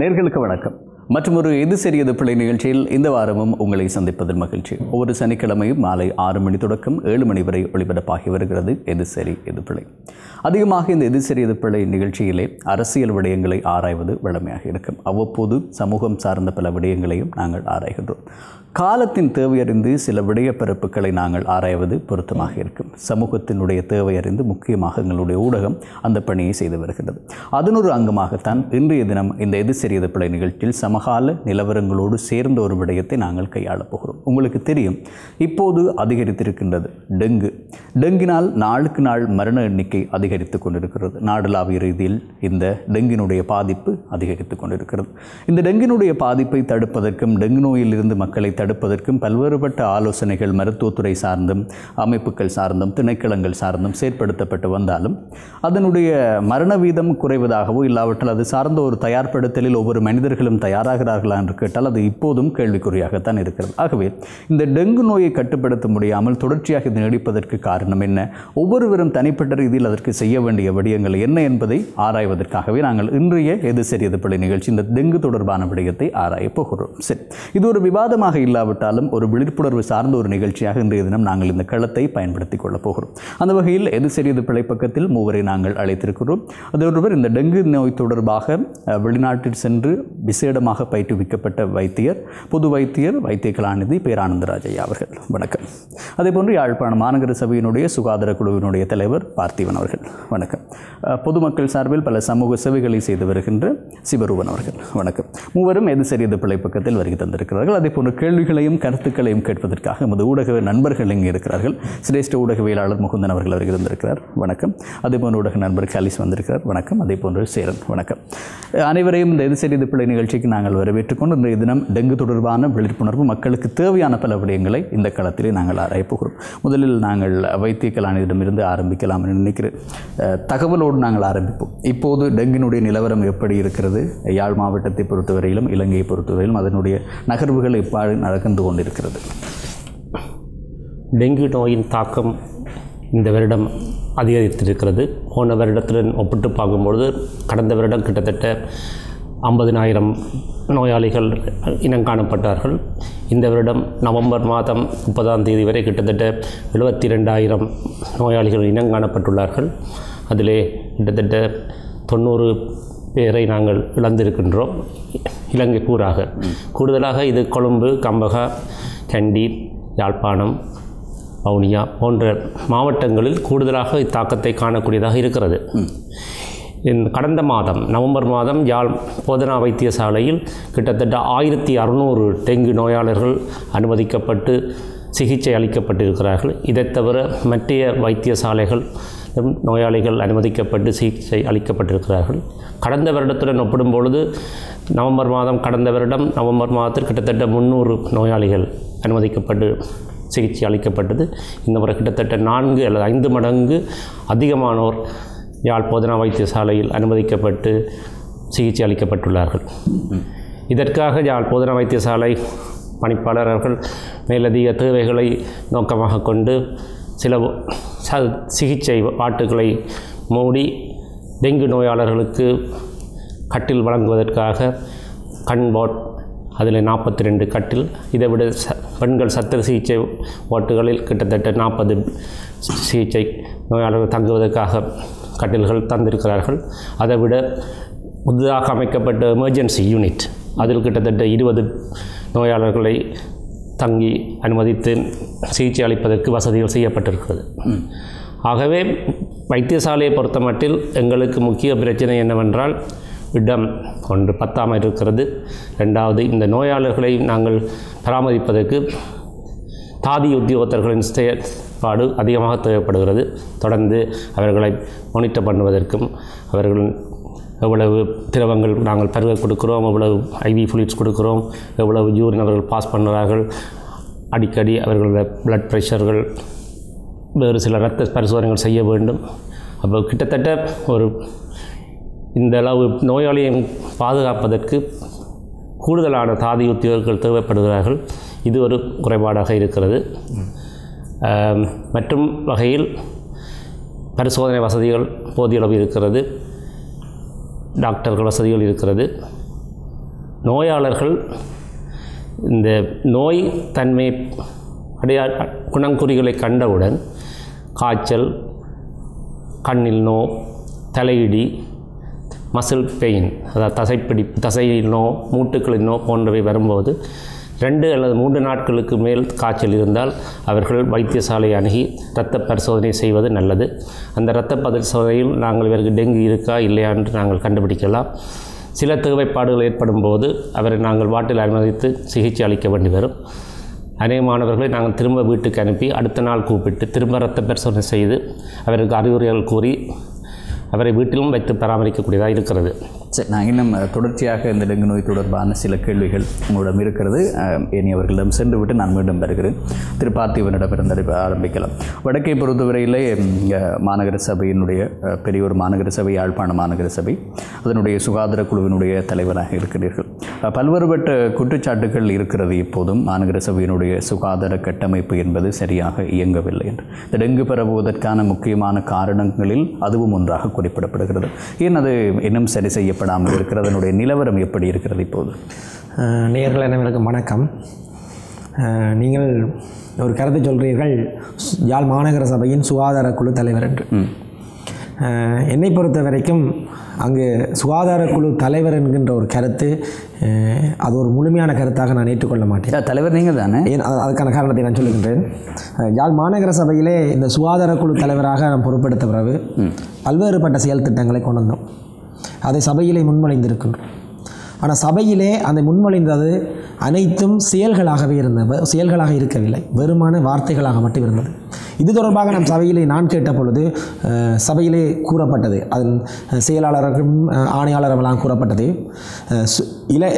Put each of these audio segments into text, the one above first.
நேர்களுக்கு வணக்கம். மற்றும் ஒரு எது சரியது பிள்ளை நிகழ்ச்சியில் இந்த வாரமும் உங்களை சந்திப்பதில் மகிழ்ச்சி. ஒவ்வொரு சனிக்கிழமையும் மாலை ஆறு மணி தொடக்கம் ஏழு மணி வரை ஒளிபரப்பாகி வருகிறது எது சரி எது பிள்ளை அதிகமாக இந்த எது சரியது பிள்ளை நிகழ்ச்சியிலே அரசியல் விடயங்களை ஆராய்வது வழமையாக இருக்கும். அவ்வப்போது சமூகம் சார்ந்த பல விடயங்களையும் நாங்கள் ஆராய்கின்றோம். காலத்தின் தேவையறிந்து சில விடயப்பரப்புகளை நாங்கள் ஆராய்வது பொருத்தமாக இருக்கும். சமூகத்தினுடைய தேவையறிந்து முக்கியமாக எங்களுடைய ஊடகம் அந்த பணியை செய்து வருகிறது அதனொரு அங்கமாகத்தான் இன்றைய தினம் இந்த எது சரியது பிள்ளை நிகழ்ச்சியில் சம சமகால நிலவரங்களோடு சேர்ந்த ஒரு விடயத்தை நாங்கள் கையாளப் போகிறோம். உங்களுக்கு தெரியும் இப்போது அதிகரித்திருக்கின்றது டெங்கு. டெங்கினால் நாளுக்கு நாள் மரண எண்ணிக்கை அதிகரித்து கொண்டிருக்கிறது. நாடளாவிய ரீதியில் இந்த டெங்கினுடைய பாதிப்பு அதிகரித்து கொண்டிருக்கிறது. இந்த டெங்கினுடைய பாதிப்பை தடுப்பதற்கும் டெங்கு நோயிலிருந்து மக்களை தடுப்பதற்கும் பல்வேறுபட்ட ஆலோசனைகள் மருத்துவத்துறை சார்ந்தும் அமைப்புகள் சார்ந்தும் திணைக்களங்கள் சார்ந்தும் செயற்படுத்தப்பட்டு வந்தாலும் அதனுடைய மரண வீதம் குறைவதாகவோ இல்லாவற்றால் அது சார்ந்த ஒரு தயார்படுத்தலில் ஒவ்வொரு மனிதர்களும் தயார் தயாராகிறார்களா என்று கேட்டால் அது இப்போதும் கேள்விக்குறியாகத்தான் இருக்கிறது. ஆகவே இந்த டெங்கு நோயை கட்டுப்படுத்த முடியாமல் தொடர்ச்சியாக இது நீடிப்பதற்கு காரணம் என்ன? ஒவ்வொருவரும் தனிப்பட்ட ரீதியில் அதற்கு செய்ய வேண்டிய விடயங்கள் என்ன என்பதை ஆராய்வதற்காகவே நாங்கள் இன்றைய எது சரியது பிள்ளை நிகழ்ச்சி இந்த டெங்கு தொடர்பான விடயத்தை ஆராயப் போகிறோம். சரி இது ஒரு விவாதமாக இல்லாவிட்டாலும் ஒரு விழிப்புணர்வு சார்ந்த ஒரு நிகழ்ச்சியாக இன்றைய தினம் நாங்கள் இந்த களத்தை பயன்படுத்திக் கொள்ளப் போகிறோம். அந்த வகையில் எது சரியது பிள்ளை பக்கத்தில் மூவரை நாங்கள் அழைத்திருக்கிறோம். அதொருவர் இந்த டெங்கு நோய் தொடர்பாக வெளிநாட்டில் சென்று விசேடமாக பயிற்றுவிக்கப்பட்ட வைத்தியர் பொது வைத்தியர் வைத்திய கலாநிதி பேரானந்தராஜய்யா அவர்கள். வணக்கம். அதேபோன்று யாழ்ப்பாணம் மாநகர சபையினுடைய சுகாதார குழுவினுடைய தலைவர் பார்த்திவன் அவர்கள். வணக்கம். பொதுமக்கள் சார்பில் பல சமூக சேவைகளை செய்து வருகின்ற சிவரூபன் அவர்கள். வணக்கம். மூவரும் எது சரியது பிழை பக்கத்தில் வருகை தந்திருக்கிறார்கள். அதே போன்ற கேள்விகளையும் கருத்துக்களையும் கேட்பதற்காக நமது ஊடக நண்பர்கள் இங்கே இருக்கிறார்கள். சிரேஷ்ட ஊடகவியலாளர் முகுந்தன் அவர்கள் வருகை தந்திருக்கிறார். வணக்கம். அதேபோன்று ஊடக நண்பர் கலிஸ் வந்திருக்கிறார். வணக்கம். அதேபோன்று சேரன். வணக்கம். அனைவரையும் இந்த எது சரியது பிள்ளை நிகழ்ச்சிக்கு நாங்கள் வரவேற்றுக் கொண்டு இன்றைய தினம் டெங்கு தொடர்பான விழிப்புணர்வு மக்களுக்கு தேவையான பல விடயங்களை இந்த களத்திலே நாங்கள் ஆராயப் போகிறோம். முதலில் நாங்கள் வைத்திய கலாநிதியிடமிருந்து ஆரம்பிக்கலாம் என்று நினைக்கிறேன். தகவலோடு நாங்கள் ஆரம்பிப்போம். இப்போது டெங்கினுடைய நிலவரம் எப்படி இருக்கிறது? யாழ் மாவட்டத்தை பொறுத்தவரையிலும் இலங்கையை பொறுத்தவரையிலும் அதனுடைய நகர்வுகள் இப்பாடு நடந்து கொண்டிருக்கிறது? டெங்கு நோயின் தாக்கம் இந்த வருடம் அதிகரித்திருக்கிறது. போன வருடத்துடன் ஒப்பிட்டு பார்க்கும்பொழுது கடந்த வருடம் கிட்டத்தட்ட ஐம்பதினாயிரம் நோயாளிகள் இனம் காணப்பட்டார்கள். இந்த வருடம் நவம்பர் மாதம் முப்பதாம் தேதி வரை கிட்டத்தட்ட எழுபத்தி ரெண்டாயிரம் நோயாளிகள் இனம் காணப்பட்டுள்ளார்கள். அதிலே கிட்டத்தட்ட தொண்ணூறு பேரை நாங்கள் இழந்திருக்கின்றோம். இலங்கை பூராக கூடுதலாக இது கொழும்பு கம்பகா கண்டி யாழ்ப்பாணம் வவுனியா போன்ற மாவட்டங்களில் கூடுதலாக இத்தாக்கத்தை காணக்கூடியதாக இருக்கிறது. கடந்த மாதம் நவம்பர் மாதம் யாழ் போதனா வைத்தியசாலையில் கிட்டத்தட்ட ஆயிரத்தி அறுநூறு டெங்கு நோயாளர்கள் அனுமதிக்கப்பட்டு சிகிச்சை அளிக்கப்பட்டிருக்கிறார்கள். இதைத் தவிர மற்றைய வைத்தியசாலைகள் நோயாளிகள் அனுமதிக்கப்பட்டு சிகிச்சை அளிக்கப்பட்டிருக்கிறார்கள். கடந்த வருடத்துடன் ஒப்பிடும் பொழுது நவம்பர் மாதம் கடந்த வருடம் நவம்பர் மாதத்தில் கிட்டத்தட்ட முந்நூறு நோயாளிகள் அனுமதிக்கப்பட்டு சிகிச்சை அளிக்கப்பட்டது. இந்த முறை கிட்டத்தட்ட நான்கு அல்லது ஐந்து மடங்கு அதிகமானோர் யாழ் போதனா வைத்தியசாலையில் அனுமதிக்கப்பட்டு சிகிச்சை அளிக்கப்பட்டுள்ளார்கள். இதற்காக யாழ் போதனா வைத்தியசாலை பணிப்பாளர்கள் மேலதிக தேவைகளை நோக்கமாக கொண்டு சில ச சிகிச்சை வாட்டுகளை மூடி டெங்கு நோயாளர்களுக்கு கட்டில் வழங்குவதற்காக கண் வாட் அதில் நாற்பத்தி ரெண்டு கட்டில் இதை விட ச பெண்கள் சத்திர சிகிச்சை வாட்டுகளில் கிட்டத்தட்ட நாற்பது சிகிச்சை நோயாளர்கள் தங்குவதற்காக கட்டில்கள் தந்திருக்கிறார்கள். அதை விட புதிதாக அமைக்கப்பட்ட எமர்ஜென்சி யூனிட் அதில் கிட்டத்தட்ட இருபது நோயாளர்களை தங்கி அனுமதித்து சிகிச்சை அளிப்பதற்கு வசதிகள் செய்யப்பட்டிருக்கிறது. ஆகவே வைத்தியசாலையை பொறுத்தமட்டில் எங்களுக்கு முக்கிய பிரச்சனை என்னவென்றால் இடம் ஒன்று பத்தாமல் இருக்கிறது. ரெண்டாவது இந்த நோயாளர்களை நாங்கள் பராமரிப்பதற்கு தாதி உத்தியோகத்தர்களின் பாடு அதிகமாக தேவைப்படுகிறது. தொடர்ந்து அவர்களை மானிட்டர் பண்ணுவதற்கும் அவர்கள் எவ்வளவு திரவங்கள் நாங்கள் பருக கொடுக்குறோம் எவ்வளவு ஐவி ஃப்ளூயிட்ஸ் கொடுக்குறோம் எவ்வளவு யூரின் அவர்கள் பாஸ் பண்ணுறார்கள் அடிக்கடி அவர்களோட ப்ளட் ப்ரெஷர்கள் வேறு சில இரத்த பரிசோதனைகள் செய்ய வேண்டும். அப்போ கிட்டத்தட்ட ஒரு இந்த அளவு நோயாளியை பாதுகாப்பதற்கு கூடுதலான தாதி உத்தியோகர்கள் தேவைப்படுகிறார்கள். இது ஒரு குறைபாடாக இருக்கிறது. மற்றும் வகையில் பரிசோதனை வசதிகள் போதியளவு இருக்கிறது. டாக்டர்கள் வசதிகள் இருக்கிறது. நோயாளர்கள் இந்த நோய் தன்மை அடையா குணங்குறிகளை கண்டவுடன் காய்ச்சல் கண்ணில் நோ தலையிடி மசில் பெயின் அதாவது தசைப்பிடி தசையில் நோ மூட்டுக்களின் நோ போன்றவை வரும்போது ரெண்டு அல்லது மூன்று நாட்களுக்கு மேல் காய்ச்சல் இருந்தால் அவர்கள் வைத்தியசாலை அணுகி இரத்த பரிசோதனை செய்வது நல்லது. அந்த இரத்த பரிசோதனையில் நாங்கள் இவருக்கு டெங்கு இருக்கா இல்லையா என்று நாங்கள் கண்டுபிடிக்கலாம். சில தேவைப்பாடுகள் ஏற்படும் போது அவரை நாங்கள் வாட்டில் அனுமதித்து சிகிச்சை அளிக்க வேண்டி வரும். அநேக மாணவர்களை நாங்கள் திரும்ப வீட்டுக்கு அனுப்பி அடுத்த நாள் கூப்பிட்டு திரும்ப இரத்த பரிசோதனை செய்து அவருக்கு அறிவுரைகள் கூறி அவரை வீட்டிலும் வைத்து பராமரிக்கக்கூடியதாக இருக்கிறது. சரி நான் இன்னும் தொடர்ச்சியாக இந்த டெங்கு நோய் தொடர்பான சில கேள்விகள் உங்களிடம் இருக்கிறது. இனி அவர்களிடம் சென்று விட்டு நான் மீண்டும் வருகிறேன். திரு பார்த்திவனிடமிருந்து ஆரம்பிக்கலாம். வடக்கை பொறுத்தவரையிலே மாநகர சபையினுடைய பெரிய ஒரு மாநகர சபை யாழ்ப்பாண மாநகர சபை அதனுடைய சுகாதார குழுவினுடைய தலைவராக இருக்கிறீர்கள். பல்வேறுபட்ட குற்றச்சாட்டுகள் இருக்கிறது இப்போதும். மாநகர சபையினுடைய சுகாதார கட்டமைப்பு என்பது சரியாக இயங்கவில்லை என்று. இந்த டெங்கு பரவுவதற்கான முக்கியமான காரணங்களில் அதுவும் ஒன்றாக குறிப்பிடப்படுகிறது. ஏன் அது இன்னும் சரி செய்யப்படாமல் இருக்கிறது அதனுடைய நிலவரம் எப்படி இருக்கிறது இப்போது? அஹ், நேயர்கள் அனைவருக்கும் வணக்கம். நீங்கள் ஒரு கருத்தை சொல்கிறீர்கள் யாழ் மாநகர சபையின் சுகாதார குழு தலைவர் என்று. என்னை பொறுத்த வரைக்கும் அங்கு சுகாதார குழு தலைவர் என்கின்ற ஒரு கருத்து அது ஒரு முழுமையான கருத்தாக நான் ஏற்றுக்கொள்ள மாட்டேன். தலைவர் நீங்கள் தானே? ஏன் அது- அதுக்கான காரணத்தை நான் சொல்லுகின்றேன். யாழ் மாநகர சபையிலே இந்த சுகாதார குழு தலைவராக நான் பொறுப்பெடுத்த பிறகு பல்வேறுபட்ட செயல் திட்டங்களை கொண்டு வந்தோம். அதை சபையிலே முன்மொழிந்திருக்கின்றோம் ஆனால் சபையிலே அந்த முன்மொழிந்தது அனைத்தும் செயல்களாகவே இருந்தது. செயல்களாக இருக்கவில்லை. வெறுமான வார்த்தைகளாக மட்டும் இருந்தது. இது தொடர்பாக நம் சபையிலே நான் கேட்ட பொழுது சபையிலே கூறப்பட்டது. அதன் செயலாளருக்கும் அஹ், கூறப்பட்டது. சு- இல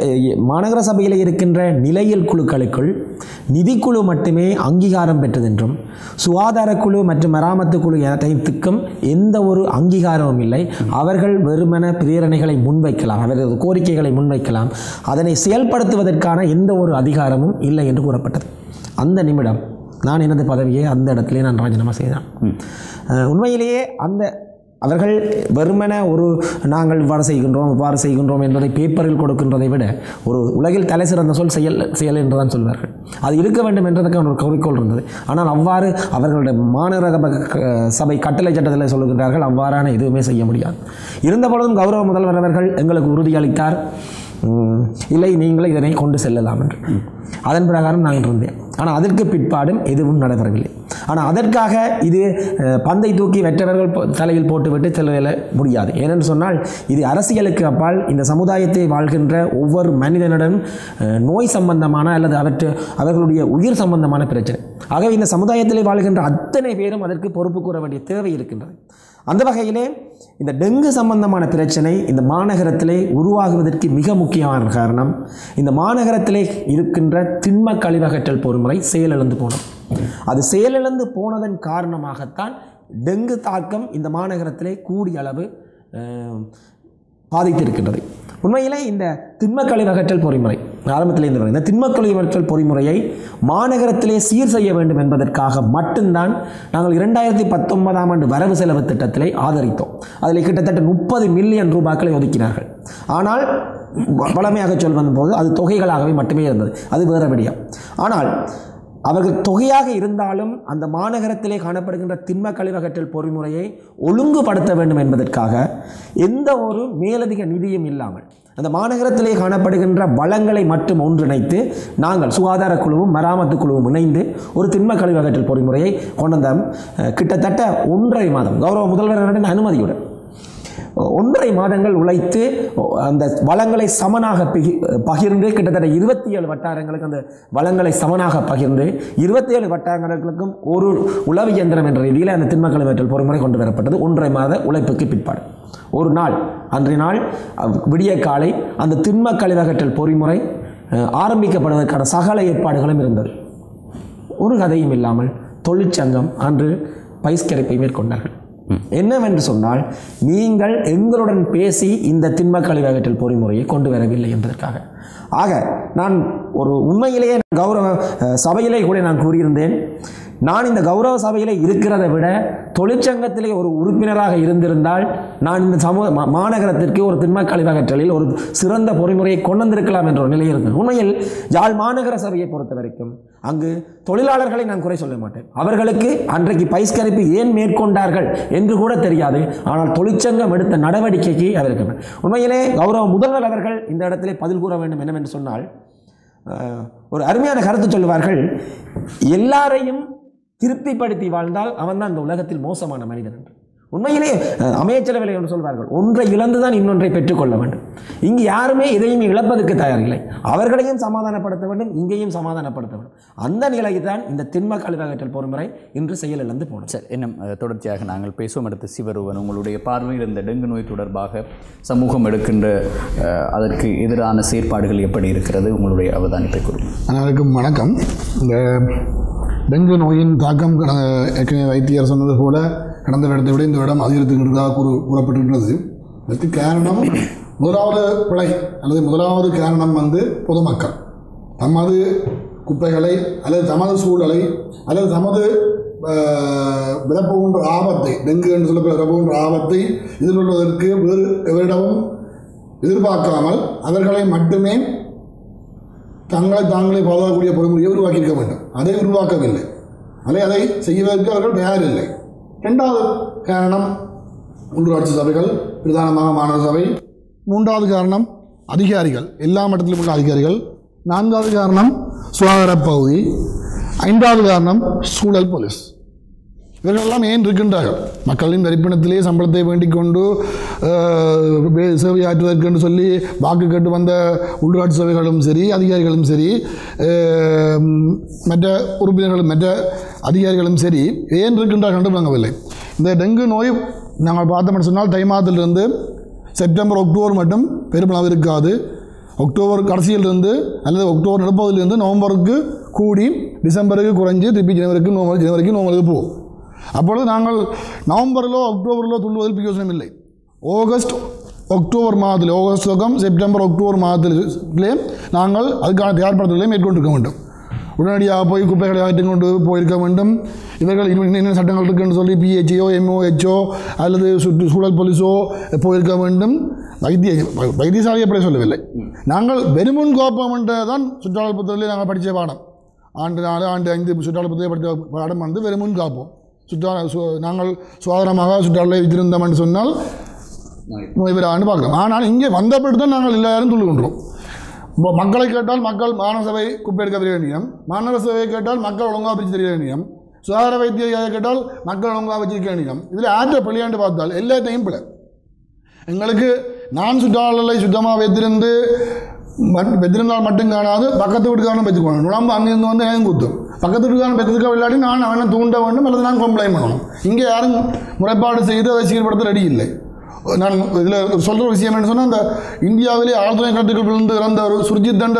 மாநகர சபையில் இருக்கின்ற நிலையியல் குழுக்களுக்குள் நிதிக்குழு மட்டுமே அங்கீகாரம் பெற்றதென்றும் சுகாதார குழு மற்றும் மராமத்து குழு அனைத்துக்கும் எந்த ஒரு அங்கீகாரமும் இல்லை. அவர்கள் வெறுமன பிரேரணைகளை முன்வைக்கலாம் அவரது கோரிக்கைகளை முன்வைக்கலாம். அதனை செயல்படுத்துவதற்கான எந்த ஒரு அதிகாரமும் இல்லை என்று கூறப்பட்டது. அந்த நிமிடம் நான் எனது பதவியை அந்த இடத்திலே நான் ராஜினாமா செய்தேன். உண்மையிலேயே அந்த அவர்கள் வெறுமன ஒரு நாங்கள் இவ்வாறு செய்கின்றோம் இவ்வாறு செய்கின்றோம் என்பதை பேப்பரில் கொடுக்கின்றதை விட ஒரு உலகில் தலை சிறந்த சொல் செயல் செயல் என்று தான் சொல்வார்கள். அது இருக்க வேண்டும் என்றதுக்கு ஒரு குறிக்கோள் இருந்தது. ஆனால் அவ்வாறு அவர்களுடைய மாநகர சபை- சபை கட்டளை சட்டத்தில் சொல்லுகின்றார்கள் அவ்வாறான எதுவுமே செய்ய முடியாது. இருந்த பொழுதும் கௌரவ முதல்வர் அவர்கள் எங்களுக்கு உறுதியளித்தார். இல்லை நீங்களே இதனை கொண்டு செல்லலாம் என்று. அதன் பிரகாரம் நான் இருந்தேன். ஆனால் அதற்கு பிற்பாடும் எதுவும் நடைபெறவில்லை. ஆனால் அதற்காக இது பந்தை தூக்கி வெற்றவர்கள் போ- தலையில் போட்டுவிட்டு செல்ல முடியாது. ஏனென்று சொன்னால் இது அரசியலுக்கு அப்பால் இந்த சமுதாயத்தை வாழ்கின்ற ஒவ்வொரு மனிதனுடன் நோய் சம்பந்தமான அல்லது அவற்று அவர்களுடைய உயிர் சம்பந்தமான பிரச்சனை. ஆகவே இந்த சமுதாயத்திலே வாழ்கின்ற அத்தனை பேரும் அதற்கு பொறுப்பு கூற வேண்டிய தேவை இருக்கின்றது. அந்த வகையிலே இந்த டெங்கு சம்பந்தமான பிரச்சனை இந்த மாநகரத்திலே உருவாகுவதற்கு மிக முக்கியமான காரணம் இந்த மாநகரத்திலே இருக்கின்ற திண்ம கழிவகற்றல் பொறுமுறை செயலிழந்து போனோம் அது செயலிழந்து போனதன் காரணமாகத்தான் டெங்கு தாக்கம் இந்த மாநகரத்திலே கூடிய அளவு பாதித்திருக்கின்றது. உண்மையிலே இந்த திண்ம கழிவகற்றல் பொறிமுறை ஆரம்பத்தில் இருந்து இந்த திண்ம கழிவகற்றல் பொறிமுறையை மாநகரத்திலே சீர் செய்ய வேண்டும் என்பதற்காக மட்டும்தான் நாங்கள் இரண்டாயிரத்தி பத்தொன்பதாம் ஆண்டு வரவு செலவு திட்டத்திலே ஆதரித்தோம். அதில் கிட்டத்தட்ட முப்பது மில்லியன் ரூபாய்களை ஒதுக்கினார்கள். ஆனால் வளமையாக சொல்வதும் போது அது தொகைகளாகவே மட்டுமே இருந்தது. அது வேற விடயம். ஆனால் அவர்கள் தொகையாக இருந்தாலும் அந்த மாநகரத்திலே காணப்படுகின்ற திண்ம கழிவகற்றல் பொறிமுறையை ஒழுங்குபடுத்த வேண்டும் என்பதற்காக எந்த ஒரு மேலதிக நிதியும் இல்லாமல் அந்த மாநகரத்திலே காணப்படுகின்ற வளங்களை மட்டும் ஒன்றிணைத்து நாங்கள் சுகாதார குழுவும் மராமத்து குழுவும் இணைந்து ஒரு திண்ம கழிவகற்றல் பொறிமுறையை கொண்டு வந்தோம். கிட்டத்தட்ட ஒன்றரை மாதம். கௌரவ முதல்வரின் அனுமதியுடன். ஒன்றரை மாதங்கள் உழைத்து அந்த வளங்களை சமனாக பகிர்ந்து கிட்டத்தட்ட இருபத்தி ஏழு வட்டாரங்களுக்கு அந்த வளங்களை சமனாக பகிர்ந்து இருபத்தி ஏழு வட்டாரங்களுக்கும் ஒரு உளவு இயந்திரம் என்ற ரீதியில் அந்த திண்மக்களை வெற்றல் பொறுமுறை கொண்டு வரப்பட்டது. ஒன்றரை மாத உழைப்புக்கு பிற்பாடு. ஒரு நாள் அன்றைய நாள் விடிய காலை அந்த திண்ம கழிவகற்றல் பொறிமுறை ஆரம்பிக்கப்படுவதற்கான சகல ஏற்பாடுகளும் இருந்தது. ஒரு கதையும் இல்லாமல் தொழிற்சங்கம் அன்று பைஸ்கரிப்பை மேற்கொண்டார்கள். என்னவென்று சொன்னால் நீங்கள் எங்களுடன் பேசி இந்த திண்ம கழிவகற்றல் பொறிமுறையை கொண்டு வரவில்லை என்பதற்காக. ஆக நான் ஒரு உண்மையிலேயே கௌரவ சபையிலே கூட நான் கூறியிருந்தேன் நான் இந்த கௌரவ சபையில் இருக்கிறத விட தொழிற்சங்கத்திலே ஒரு உறுப்பினராக இருந்திருந்தால் நான் இந்த சமூக மா- மாநகரத்திற்கு ஒரு திண்ம கழிவகற்றலில் ஒரு சிறந்த பொறிமுறையை கொண்டு வந்திருக்கலாம் என்ற ஒரு நிலை இருந்தது. உண்மையில் யாழ் மாநகர சபையை பொறுத்த வரைக்கும் அங்கு தொழிலாளர்களை நான் குறை சொல்ல மாட்டேன். அவர்களுக்கு அன்றைக்கு பைஸ்கரிப்பு ஏன் மேற்கொண்டார்கள் என்று கூட தெரியாது. ஆனால் தொழிற்சங்கம் எடுத்த நடவடிக்கைக்கு அதற்கு உண்மையிலே கௌரவ முதல்வர் அவர்கள் இந்த இடத்திலே பதில் கூற வேண்டும் என்னவென்று சொன்னால் ஒரு அருமையான கருத்து சொல்லுவார்கள் எல்லாரையும் திருப்திப்படுத்தி வாழ்ந்தால் அவன்தான் இந்த உலகத்தில் மோசமான மனிதன் என்று. உண்மையிலே அஹ், அமைச்சரவையில் என்று சொல்வார்கள். ஒன்றை இழந்துதான் இன்னொன்றை பெற்றுக்கொள்ள வேண்டும். இங்கு யாருமே எதையும் இழப்பதற்கு தயாரில்லை. அவர்களையும் சமாதானப்படுத்த வேண்டும் இங்கேயும் சமாதானப்படுத்த வேண்டும். அந்த நிலையை தான் இந்த திண்ம கழிவகற்றல் பொறுமுறை இன்று செயலிழந்து போனது. சரி இன்னும் தொடர்ச்சியாக நாங்கள் பேசுவோம். அடுத்த சிவருவன் உங்களுடைய பார்வையில் இந்த டெங்கு நோய் தொடர்பாக சமூகம் எடுக்கின்ற அதற்கு எதிரான செயற்பாடுகள் எப்படி இருக்கிறது? உங்களுடைய அவதானிப்பை கொடுக்கும் அனைவருக்கும் வணக்கம். இந்த டெங்கு நோயின் தாக்கம் வைத்தியர் சொன்னது போல கடந்த இடத்தை விட இந்த இடம் அதிகரித்துக்கிறதாக கூறு கூறப்பட்டிருக்கிறது. இதற்கு காரணம் முதலாவது பிழை அல்லது முதலாவது காரணம் வந்து பொதுமக்கள். தமது குப்பைகளை அல்லது தமது சூழலை அல்லது தமது ஆஹ், ஆபத்தை டெங்கு என்று சொல்லப்படுகிற போகின்ற ஆபத்தை எதிர்கொள்வதற்கு வேறு எவரிடமும் எதிர்பார்க்காமல் அவர்களை மட்டுமே தங்களை தாங்களே பாதுகாக்கக்கூடிய பொறுமுறையை உருவாக்கியிருக்க வேண்டும். அதை உருவாக்கவில்லை. அதை அதை செய்வதற்கு அவர்கள் தயாரில்லை. ரெண்டாவது காரணம் உள்ளூராட்சி சபைகள் பிரதானமாக மாநகர சபை. மூன்றாவது காரணம் அதிகாரிகள். எல்லா மட்டத்திலும் உள்ள அதிகாரிகள். நான்காவது காரணம் சுகாதார பகுதி. ஐந்தாவது காரணம் சூழல் போலீஸ். இவர்களெல்லாம் ஏன் இருக்கின்றார்கள் மக்களின் வரிப்பினத்திலே சம்பளத்தை வேண்டிக் கொண்டு சேவை வே- என்று சொல்லி வாக்கு கேட்டு வந்த உள்ளாட்சி சபைகளும் சரி அதிகாரிகளும் சரி மற்ற உறுப்பினர்களும் மற்ற அதிகாரிகளும் சரி ஏன் இருக்கின்றார்கள் என்று விளங்கவில்லை இந்த டெங்கு நோய் நாங்கள் பார்த்தோம்னு சொன்னால் தை மாதத்திலிருந்து செப்டம்பர் அக்டோபர் மட்டும் பெருமளவு இருக்காது அக்டோபர் கடைசியிலிருந்து அல்லது அக்டோபர் நடுப்பதிலிருந்து நவம்பருக்கு கூடி டிசம்பருக்கு குறைஞ்சு திருப்பி ஜனவரிக்கு நவம்பர் ஜனவரிக்கு நவம்பருக்கு போகும் அப்பொழுது நாங்கள் நவம்பரிலோ அக்டோபரிலோ துள்ளுவதில் பிரயோஜனம் இல்லை ஆகஸ்ட் அக்டோபர் மாதத்தில் ஆகஸ்ட் சுகம் செப்டம்பர் அக்டோபர் மாதத்திலே நாங்கள் அதுக்கான தயார்படுத்தலை மேற்கொண்டிருக்க வேண்டும். உடனடியாக போய் குப்பைகளை அகற்றி கொண்டு போயிருக்க வேண்டும். இவர்கள் இன்னும் என்னென்ன சட்டங்கள் இருக்குன்னு சொல்லி பிஹெச்ஓ எம்ஓஹெச்ஓ அல்லது சுற்று சூழல் போலீஸோ போயிருக்க வேண்டும். வைத்திய வை- வைத்தியசாலை அப்படி சொல்லவில்லை. நாங்கள் வெறுமுன் கோப்பம் தான் சுற்றாடல் புத்தகத்தில் நாங்கள் படித்த பாடம். ஆண்டு நாலு ஆண்டு ஐந்து சுற்றாடல் புத்தகம் படித்த பாடம் வந்து வெறுமன் காப்போம் சுற்றா சு நாங்கள் சுகாதாரமாக சுற்றாலை வைத்திருந்தோம் என்று சொன்னால் நோய் பெறான்னு பார்க்கலாம். ஆனால் இங்கே வந்தபடி தான் நாங்கள் எல்லாரும் சொல்லுகின்றோம் மக்களை கேட்டால் மக்கள் மாநகரசபை குப்பை எடுக்க தெரிய வேண்டியம். மாநகரசபையை கேட்டால் மக்கள் ஒழுங்காக பிரித்து தெரிய வேண்டியம். சுகாதார வைத்தியை கேட்டால் மக்கள் ஒழுங்காக வச்சிருக்க வேண்டியம். இதில் ஆற்ற பிள்ளையாண்டு பார்த்தால் எல்லாத்தையும் பிள்ளை எங்களுக்கு நான் சுற்றாடலை சுத்தமாக வைத்திருந்து மட் வைத்திருந்தால் மட்டும் காணாது பக்கத்து வீட்டுக்காரனும் பெற்றுக்கணும் நுழம்பு அங்கிருந்து வந்து எனக்கு குத்தும். பக்கத்து வீட்டுக்காரன் பெற்றுக்க விளையாடி நான் அவனை தூண்ட வேண்டும் அல்லது நான் கம்ப்ளைண்ட் பண்ணணும். இங்கே யாரும் முறைப்பாடு செய்து அதை சீர்படுத்த ரெடி இல்லை. நான் இதில் சொல்கிற விஷயம் என்ன சொன்னால் அந்த இந்தியாவிலே ஆழ்துணை கட்டுகள் விழுந்து இறந்த ஒரு சுர்ஜித் தண்ட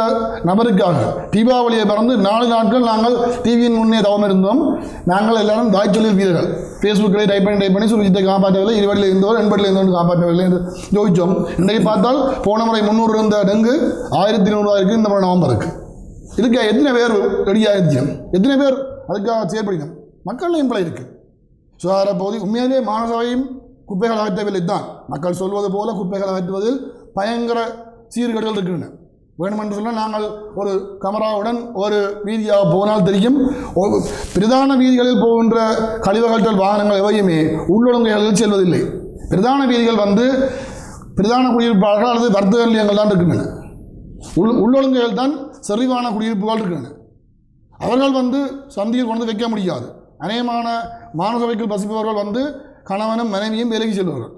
நபருக்காக தீபாவளியை பிறந்து நாலு நாட்கள் நாங்கள் டிவியின் முன்னே தவம் இருந்தோம். நாங்கள் எல்லாரும் தாய்ச்சொல்லில் வீரர்கள். ஃபேஸ்புக்கில் டைப் பண்ணி டைப் பண்ணி சுர்ஜித்தை காப்பாற்றவில்லை இருவடியில் இருந்தவர் எண்படியில் இருந்தவர் காப்பாற்றவில்லை என்று ஜோதிச்சோம். இன்றைக்கு பார்த்தால் போன முறை முந்நூறு இருந்த டெங்கு ஆயிரத்தி நூறுவாயிருக்கு இந்த முறை நவம்பருக்கு இதுக்கு எத்தனை பேர் ரெடியாக எத்தனை பேர் அதுக்காக செயற்படுகிறோம் மக்கள் இம்பளை இருக்குது சுகாதார பகுதி உண்மையிலேயே மாநசபையும் குப்பைகள் அகற்றவில்லை தான். மக்கள் சொல்வது போல குப்பைகள் அகற்றுவதில் பயங்கர சீர்கேடுகள் இருக்கின்றன. வேணுமென்று சொன்னால் நாங்கள் ஒரு கமராவுடன் ஒரு வீதியாக போனால் தெரியும். பிரதான வீதிகளில் போகின்ற கழிவகற்றல் வாகனங்கள் எவையுமே உள்ளொழுங்குகளில் செல்வதில்லை. பிரதான வீதிகள் வந்து பிரதான குடியிருப்பாளர்கள் அல்லது வர்த்தக நிலையங்கள் தான் இருக்கின்றன. உள் உள்ளொழுங்குகள் தான் செறிவான குடியிருப்புகள் இருக்கின்றன. அவர்கள் வந்து சந்தையில் கொண்டு வைக்க முடியாது. அநேகமான மாநசபைக்குள் வசிப்பவர்கள் வந்து கணவனும் மனைவியும் வேலைக்கு செல்வார்கள்.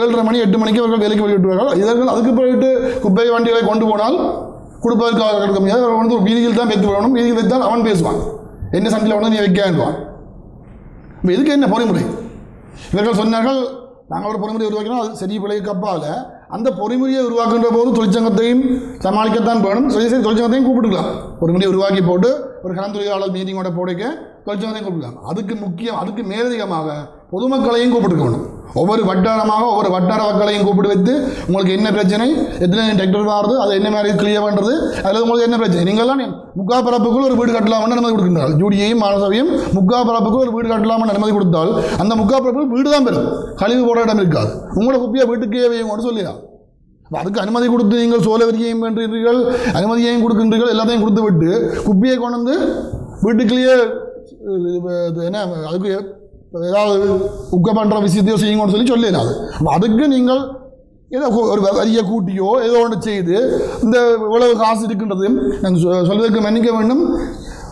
ஏழரை மணி எட்டு மணிக்கு அவர்கள் வேலைக்கு வெளியிட்டுவார்கள் இதற்கு அதுக்கு போயிட்டு குப்பை வண்டிகளை கொண்டு போனால் கொடுப்பதற்காக கொடுக்க முடியாது அவர்கள் வந்து ஒரு வீதியில் தான் வைத்து விடணும் வீதியில் வைத்தால் அவன் பேசுவான். என்ன சண்டையில் வந்து நீ வைக்கான்வான் இப்போ இதுக்கு என்ன பொறிமுறை? இவர்கள் சொன்னார்கள் நாங்கள் ஒரு பொறிமுறை உருவாக்கினோம் அது சரி பிள்ளைக்கு அப்பால் அந்த பொறிமுறையை உருவாக்குன்ற போது தொழிற்சங்கத்தையும் சமாளிக்கத்தான் வேணும். சரி சரி தொழிற்சங்கத்தையும் கூப்பிட்டுக்கலாம். பொறிமுறையை உருவாக்கி போட்டு ஒரு கலந்துரையாளர் மீட்டிங்கோட போடைக்க கொஞ்சம் கூப்பிடலாம் அதுக்கு முக்கியம் அதுக்கு மேலதிகமாக பொதுமக்களையும் கூப்பிட்டுக்கணும் ஒவ்வொரு வட்டாரமாக ஒவ்வொரு வட்டார மக்களையும் கூப்பிட்டு வைத்து உங்களுக்கு என்ன பிரச்சனை எத்தனை டெக்டர் மாறுது அது என்ன மாதிரி கிளியர் பண்ணுறது அதில் உங்களுக்கு என்ன பிரச்சனை? நீங்கள்லாம் முக்கா பரப்புக்குள் ஒரு வீடு கட்டலாம்னு அனுமதி கொடுக்கின்றால் ஜூடியையும் மானசவையும் முக்கா பரப்புக்குள் ஒரு வீடு கட்டலாம்னு அனுமதி கொடுத்தால் அந்த முக்கா பரப்புக்கு வீடு தான் பெறும். கழிவு போட இடம் இருக்காது. உங்களோட குப்பையை வீட்டுக்கே வையும் சொல்லியா? அதுக்கு அனுமதி கொடுத்து நீங்கள் சோலை வரிக்கையும் பண்ணுறீர்கள் அனுமதியையும் கொடுக்கின்றீர்கள் எல்லாத்தையும் கொடுத்து விட்டு குப்பியை கொண்டு வந்து வீட்டுக்குள்ளேயே என்ன அதுக்கு ஏதாவது உக்க பண்ணுற விஷயத்தையோ செய்யுங்கன்னு சொல்லி சொல்லலாம் அது. அதுக்கு நீங்கள் ஏதோ ஒரு வரியை கூட்டியோ ஏதோ ஒன்று செய்து இந்த இவ்வளவு காசு இருக்கின்றது நான் சொ- சொல்வதற்கு மன்னிக்க வேண்டும்.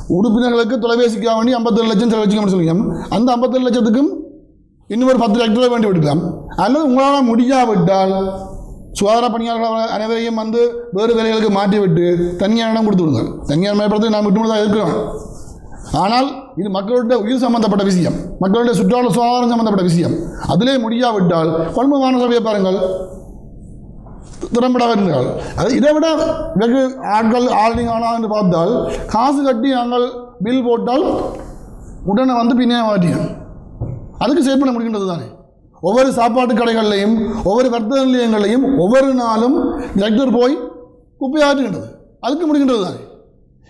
உறுப்பினர்களுக்கு தொலைபேசிக்காக வேண்டி ஐம்பத்தேழு லட்சம் செலவழிக்கணும்னு சொல்லியும் அந்த ஐம்பத்தேழு லட்சத்துக்கும் இன்னும் ஒரு பத்து லட்சம் வேண்டி விட்டுக்கலாம். அல்லது உங்களால் முடியாவிட்டால் சுகாதார பணியாளர்கள் அனைவரையும் வந்து வேறு வேலைகளுக்கு மாற்றி விட்டு தனியார் இடம் கொடுத்து விடுங்க தனியார் மேற்படுத்தி நான் விட்டு தான் இருக்கிறோம் ஆனால் இது மக்களுடைய உயிர் சம்பந்தப்பட்ட விஷயம். மக்களுடைய சுற்றாடல் சுகாதாரம் சம்பந்தப்பட்ட விஷயம். அதிலே முடியாவிட்டால் பன்மமான சபையை பாருங்கள். திறம்பட வருகிறார்கள் அது இதை விட வெகு ஆட்கள் ஆளுநர் ஆனால் என்று பார்த்தால் காசு கட்டி நாங்கள் பில் போட்டால் உடனே வந்து பின்னே மாட்டியும் அதுக்கு செயல்பட முடிகின்றது தானே? ஒவ்வொரு சாப்பாட்டு கடைகள்லையும் ஒவ்வொரு வர்த்தக நிலையங்கள்லையும் ஒவ்வொரு நாளும் லெக்டர் போய் குப்பையாற்றுகின்றது. அதுக்கு முடிகின்றது தானே?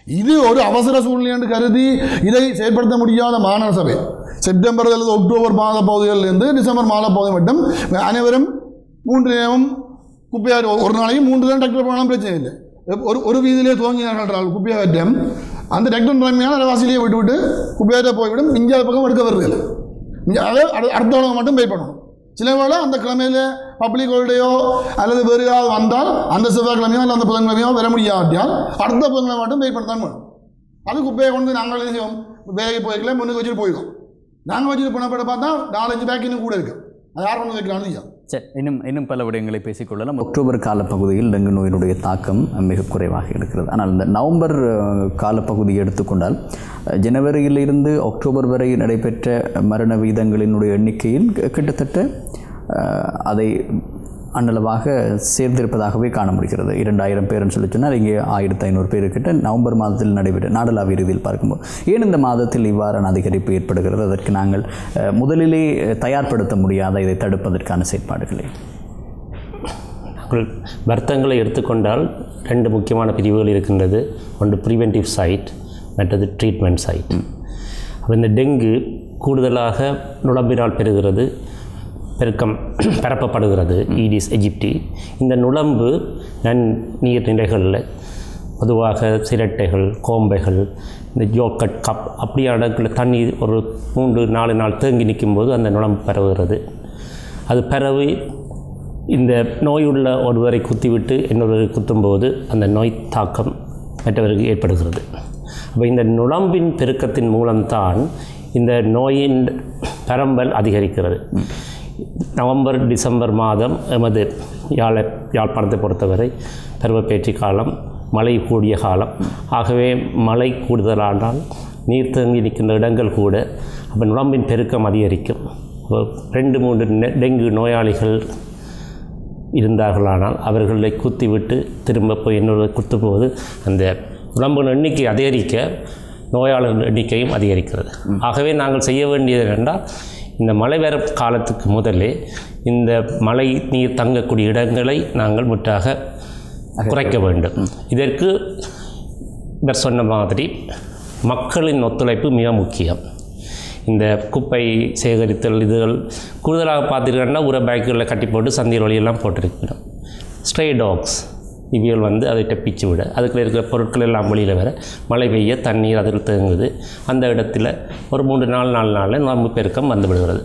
இது ஒரு அவசர சூழ்நிலை என்று கருதி இதை செயற்படுத்த முடியாத மாநகர சபை செப்டம்பர் அல்லது அக்டோபர் மாத பகுதிகளிலிருந்து டிசம்பர் மாத பகுதி மட்டும் அனைவரும் மூன்று நேரம் குப்பையார் ஒரு நாளையும் மூன்று தான் டாக்டர் போனாலும் பிரச்சனை இல்லை ஒரு ஒரு வீதியிலே துவங்கினார்கள் என்றால் குப்பையாற்றம் அந்த டாக்டர் நிலைமையான அரைவாசிலேயே விட்டுவிட்டு விட்டு குப்பையாற்ற போய்விடும் இந்தியாவில் பக்கம் எடுக்க வருது அதை அடு- அடுத்த உலகம் மட்டும் பே பண்ணணும் சிலவேளை அந்த கிழமையில பப்ளிக் ஹாலிடேயோ அல்லது வேறு ஏதாவது வந்தால் அந்த செவ்வாய்க்கிழமையோ அல்லது அந்த புதன்கிழமையோ வர முடியாட்டியால் அடுத்த புதன்கிழமை மட்டும் பே பண்ண தான் வேணும். அது குப்பையை கொண்டு நாங்கள் செய்வோம்? வேலைக்கு போய்க்கல முன்னுக்கு வச்சுட்டு போயிடும் நாங்கள் வச்சுட்டு போனப்பட பார்த்தா நாலஞ்சு பேக் இன்னும் கூட இருக்கு. அது யார் கொண்டு வைக்கிறான்னு தெரியாது. சரி இன்னும் இன்னும் பல விடயங்களை பேசிக்கொள்ளலாம். அக்டோபர் காலப்பகுதியில் டெங்கு நோயினுடைய தாக்கம் மிக குறைவாக இருக்கிறது. ஆனால் இந்த நவம்பர் காலப்பகுதியை எடுத்துக்கொண்டால் ஜனவரியிலிருந்து அக்டோபர் வரை நடைபெற்ற மரண வீதங்களினுடைய எண்ணிக்கையில் கிட்டத்தட்ட அதை அன்னளவாக சேர்ந்திருப்பதாகவே காண முடிகிறது இரண்டாயிரம் பேர்னு சொல்லி சொன்னால் இங்கே ஆயிரத்தி ஐநூறு பேருக்கிட்ட நவம்பர் மாதத்தில் நடைபெற்ற நாடளாவிய ரீதியில் பார்க்கும்போது. ஏன் இந்த மாதத்தில் இவ்வாறான அதிகரிப்பு ஏற்படுகிறது? அதற்கு நாங்கள் முதலிலே தயார்படுத்த முடியாத இதை தடுப்பதற்கான செயற்பாடுகளை. வர்த்தங்களை எடுத்துக்கொண்டால் ரெண்டு முக்கியமான பிரிவுகள் இருக்கின்றது. ஒன்று ப்ரிவென்டிவ் சைட் மற்றது ட்ரீட்மெண்ட் சைட் அப்போ இந்த டெங்கு கூடுதலாக நுழம்பினால் பெறுகிறது. பெருக்கம் பரப்பப்படுகிறது. ஈடிஸ் எஜிப்டி இந்த நுழம்பு நன் நீர்நிலைகளில் பொதுவாக சிரட்டைகள் கோம்பைகள் இந்த ஜோக்கட் கப் அப்படியான இடத்துல தண்ணீர் ஒரு மூன்று நாலு நாள் தேங்கி நிற்கும்போது அந்த நுழம்பு பரவுகிறது. அது பரவி இந்த நோயுள்ள ஒருவரை குத்திவிட்டு இன்னொருவரை குத்தும்போது அந்த நோய் தாக்கம் மற்றவருக்கு ஏற்படுகிறது. அப்போ இந்த நுழம்பின் பெருக்கத்தின் மூலம்தான் இந்த நோயின் பரம்பல் அதிகரிக்கிறது. நவம்பர் டிசம்பர் மாதம் எமது யாழ யாழ்ப்பாணத்தை பொறுத்தவரை பருவப்பேற்றி காலம் மழை கூடிய காலம். ஆகவே மழை கூடுதலானால் நீர் தேங்கி நிற்கின்ற இடங்கள் கூட அப்போ உடம்பின் பெருக்கம் அதிகரிக்கும். ரெண்டு மூன்று நெ- டெங்கு நோயாளிகள் இருந்தார்களானால் அவர்களை குத்திவிட்டு திரும்ப போய் இன்னொரு குத்தும்போது அந்த உடம்பின் எண்ணிக்கை அதிகரிக்க நோயாளர்கள் எண்ணிக்கையும் அதிகரிக்கிறது. ஆகவே நாங்கள் செய்ய வேண்டியது என்றால் இந்த மழை வர காலத்துக்கு முதலே இந்த மழை நீர் தங்கக்கூடிய இடங்களை நாங்கள் முற்றாக குறைக்க வேண்டும். இதற்கு இவர் சொன்ன மாதிரி மக்களின் ஒத்துழைப்பு மிக முக்கியம். இந்த குப்பை சேகரித்தல் இதுகள் கூடுதலாக பார்த்தீங்கன்னா உர பேக்குகளில் கட்டி போட்டு சந்தையில் வழியெல்லாம் போட்டிருக்கிறோம். ஸ்ட்ரே டாக்ஸ் இவியல் வந்து அதை டப்பிச்சு விட. அதுக்குள்ள இருக்கிற பொருட்கள் எல்லாம் வெளியில் வர. மழை பெய்ய தண்ணீர் அதில் தேங்குது. அந்த இடத்துல ஒரு மூன்று நாலு நாலு நாளில் நம்பு பெருக்கம் வந்து விடுகிறது.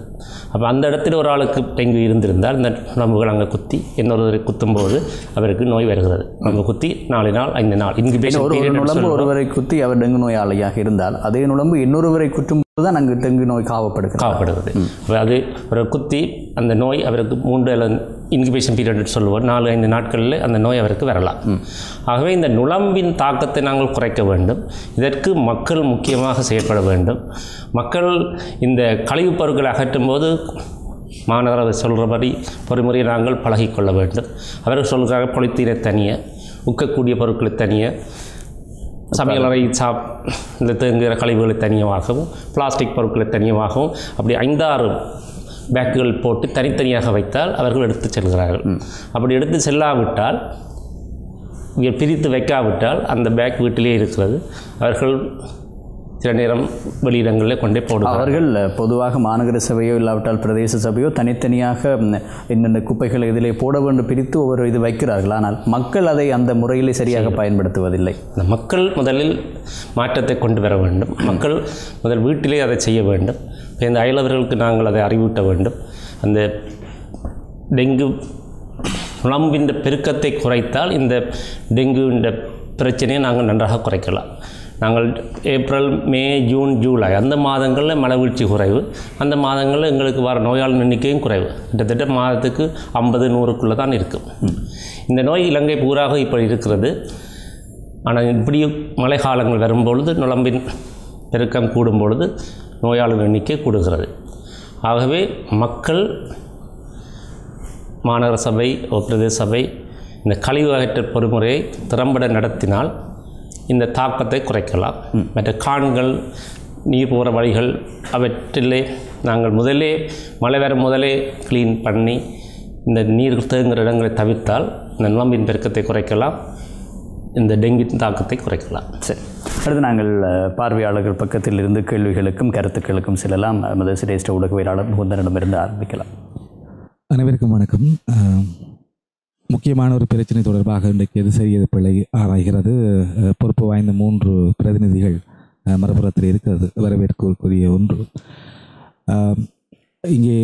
அப்போ அந்த இடத்துல ஒரு ஆளுக்கு டெங்கு இருந்திருந்தால் இந்த நம்புகள் அங்கே குத்தி இன்னொருவரை குத்தும்போது அவருக்கு நோய் வருகிறது. நம்ம குத்தி நாலு நாள் ஐந்து நாள். இன்குபேஷன் ஒரு நுழம்பு ஒருவரை குத்தி அவர் டெங்கு நோயாளியாக இருந்தால் அதே நுழம்பு இன்னொருவரை குற்றும் தான் அங்கு டெங்கு நோய் காவப்படுது காவப்படுகிறது. அது ஒரு குத்தி அந்த நோய் அவருக்கு மூன்று அல்லது இன்குபேஷன் பீரியட் சொல்லுவோம் நாலு ஐந்து நாட்களில் அந்த நோய் அவருக்கு வரலாம். ஆகவே இந்த நுழம்பின் தாக்கத்தை நாங்கள் குறைக்க வேண்டும். இதற்கு மக்கள் முக்கியமாக செயல்பட வேண்டும். மக்கள் இந்த கழிவுப் பொருட்களை அகற்றும் போது மாநகர சொல்கிறபடி பொறுமுறையை நாங்கள் பழகிக்கொள்ள வேண்டும். அவர்கள் சொல்கிறாங்க பொலித்தீனை தனியாக உக்கக்கூடிய பொருட்களை தனியாக சமையலறை சாப் இந்த தேங்குகிற கழிவுகளை தனியாகவும் பிளாஸ்டிக் பொருட்களை தனியாகவும் அப்படி ஐந்தாறு பேக்குகள் போட்டு தனித்தனியாக வைத்தால் அவர்கள் எடுத்து செல்கிறார்கள். அப்படி எடுத்து செல்லாவிட்டால் பிரித்து வைக்காவிட்டால் அந்த பேக் வீட்டிலே இருக்கிறது. அவர்கள் சில நேரம் வெளியிடங்களில் கொண்டே போடுவார்கள் அவர்கள் பொதுவாக மாநகர சபையோ இல்லாவிட்டால் பிரதேச சபையோ தனித்தனியாக என்னென்ன குப்பைகளை இதிலே போட வேண்டும் பிரித்து ஒவ்வொரு இது வைக்கிறார்கள். ஆனால் மக்கள் அதை அந்த முறையிலே சரியாக பயன்படுத்துவதில்லை. இந்த மக்கள் முதலில் மாற்றத்தை கொண்டு வர வேண்டும். மக்கள் முதல் வீட்டிலே அதை செய்ய வேண்டும். இந்த அயலவர்களுக்கு நாங்கள் அதை அறிவூட்ட வேண்டும். அந்த டெங்கு நுழம்பின் பெருக்கத்தை குறைத்தால் இந்த டெங்குவின் பிரச்சனையை நாங்கள் நன்றாக குறைக்கலாம். நாங்கள் ஏப்ரல் மே ஜூன் ஜூலை அந்த மாதங்களில் மழை வீழ்ச்சி குறைவு. அந்த மாதங்களில் எங்களுக்கு வர நோயாளர் எண்ணிக்கையும் குறைவு. கிட்டத்தட்ட மாதத்துக்கு ஐம்பது நூறுக்குள்ளே தான் இருக்கும் இந்த நோய் இலங்கை பூராக இப்போ இருக்கிறது. ஆனால் இப்படியும் மழை காலங்கள் வரும்பொழுது நுழம்பின் பெருக்கம் கூடும் பொழுது நோயாளர் எண்ணிக்கை கூடுகிறது. ஆகவே மக்கள் மாநகர சபை பிரதேச சபை இந்த கழிவு அகற்றல் பொறிமுறையை திறம்பட நடத்தினால் இந்த தாக்கத்தை குறைக்கலாம். மற்ற கான்கள் நீர் போகிற வழிகள் அவற்றிலே நாங்கள் முதலே மழை வரும் முதலே க்ளீன் பண்ணி இந்த நீர் தேங்குகிற இடங்களை தவிர்த்தால் இந்த நுழம்பின் பெருக்கத்தை குறைக்கலாம். இந்த டெங்கு தாக்கத்தை குறைக்கலாம். சரி. அடுத்து நாங்கள் பார்வையாளர்கள் பக்கத்தில் இருந்து கேள்விகளுக்கும் கருத்துக்களுக்கும் செல்லலாம். நமது சிரேஷ்ட ஊடகவியலாளர் முகுந்தனிடமிருந்து ஆரம்பிக்கலாம். அனைவருக்கும் வணக்கம். முக்கியமான ஒரு பிரச்சனை தொடர்பாக இன்றைக்கு எது சரியது பிள்ளை ஆராய்கிறது. பொறுப்பு வாய்ந்த மூன்று பிரதிநிதிகள் மறுபுறத்தில் இருக்கிறது. வரவேற்கக்கூடிய ஒன்று. இங்கே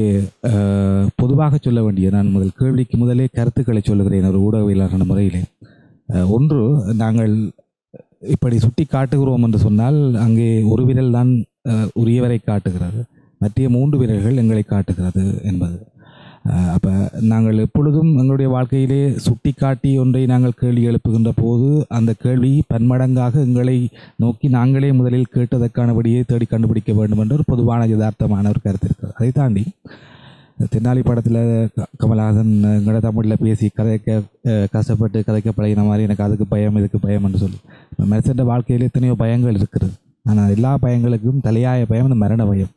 பொதுவாக சொல்ல வேண்டிய நான் முதல் கேள்விக்கு முதலே கருத்துக்களை சொல்லுகிறேன் ஒரு ஊடகவியலாளர் முறையிலே. ஒன்று நாங்கள் இப்படி சுட்டி காட்டுகிறோம் என்று சொன்னால் அங்கே ஒரு விரல் தான் உரியவரை காட்டுகிறது. மற்ற மூன்று விரல்கள் எங்களை காட்டுகிறது என்பது. அப்போ நாங்கள் எப்பொழுதும் எங்களுடைய வாழ்க்கையிலே சுட்டிக்காட்டி ஒன்றை நாங்கள் கேள்வி எழுப்புகின்ற போது அந்த கேள்வி பன்மடங்காக எங்களை நோக்கி நாங்களே முதலில் கேட்டதற்கானபடியே தேடி கண்டுபிடிக்க வேண்டும் என்ற ஒரு பொதுவான யதார்த்தமான ஒரு கருத்து இருக்கிறது அதை தாண்டி தென்னாலி படத்தில் கமலஹாசன் எங்கட தமிழில் பேசி கதைக்க கஷ்டப்பட்டு கதைக்க பழகின மாதிரி எனக்கு அதுக்கு பயம் இதுக்கு பயம் என்று சொல்லி. மனுஷன் வாழ்க்கையில் எத்தனையோ பயங்கள் இருக்கிறது. ஆனால் எல்லா பயங்களுக்கும் தலையாய பயம் இந்த மரண பயம்.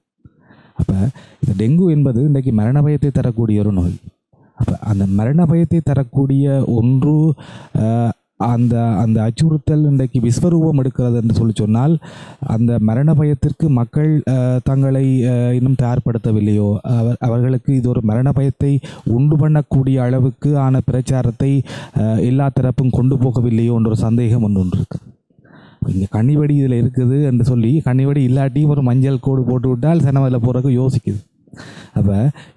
அப்போ இந்த டெங்கு என்பது இன்றைக்கு மரண பயத்தை தரக்கூடிய ஒரு நோய். அப்போ அந்த மரண பயத்தை தரக்கூடிய ஒன்று அந்த அந்த அச்சுறுத்தல் இன்றைக்கு விஸ்வரூபம் எடுக்கிறது என்று சொல்லி சொன்னால் அந்த மரண பயத்திற்கு மக்கள் தங்களை இன்னும் தயார்படுத்தவில்லையோ? அவர் அவர்களுக்கு இது ஒரு மரண பயத்தை உண்டு பண்ணக்கூடிய அளவுக்கு ஆன பிரச்சாரத்தை எல்லா தரப்பும் கொண்டு போகவில்லையோ? என்ற ஒரு சந்தேகம் ஒன்று ஒன்று இருக்குது இங்கே கன்னிவெடி இதில் இருக்குது என்று சொல்லி கன்னிவெடி இல்லாட்டி ஒரு மஞ்சள் கோடு போட்டு விட்டால் சனவதில் போகிறதுக்கு யோசிக்குது. அப்போ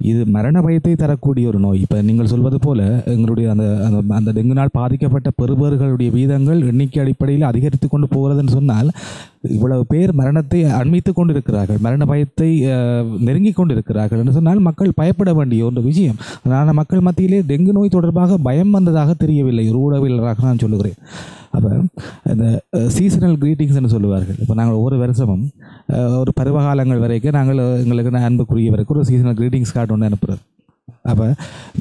இது மரண பயத்தை தரக்கூடிய ஒரு நோய். இப்போ நீங்கள் சொல்வது போல் எங்களுடைய அந்த அந்த அந்த டெங்குனால் பாதிக்கப்பட்ட பெறுபவர்களுடைய வீதங்கள் எண்ணிக்கை அடிப்படையில் அதிகரித்து கொண்டு போகிறதுன்னு சொன்னால் இவ்வளவு பேர் மரணத்தை அண்மித்து கொண்டிருக்கிறார்கள். மரண பயத்தை அஹ், நெருங்கி கொண்டிருக்கிறார்கள் என்று சொன்னால் மக்கள் பயப்பட வேண்டிய ஒரு விஷயம். ஆனால் மக்கள் மத்தியிலே டெங்கு நோய் தொடர்பாக பயம் வந்ததாக தெரியவில்லை. ஒரு ஊடகவியலராக நான் சொல்லுகிறேன். அப்போ இந்த சீசனல் கிரீட்டிங்ஸ்னு சொல்லுவார்கள். இப்போ நாங்கள் ஒவ்வொரு வருஷமும் ஒரு பருவகாலங்கள் வரைக்கும் நாங்கள் எங்களுக்கு அன்புக்குரிய வரைக்கும் ஒரு சீசனல் கிரீட்டிங்ஸ் கார்டு ஒன்று அனுப்புகிறது அப்போ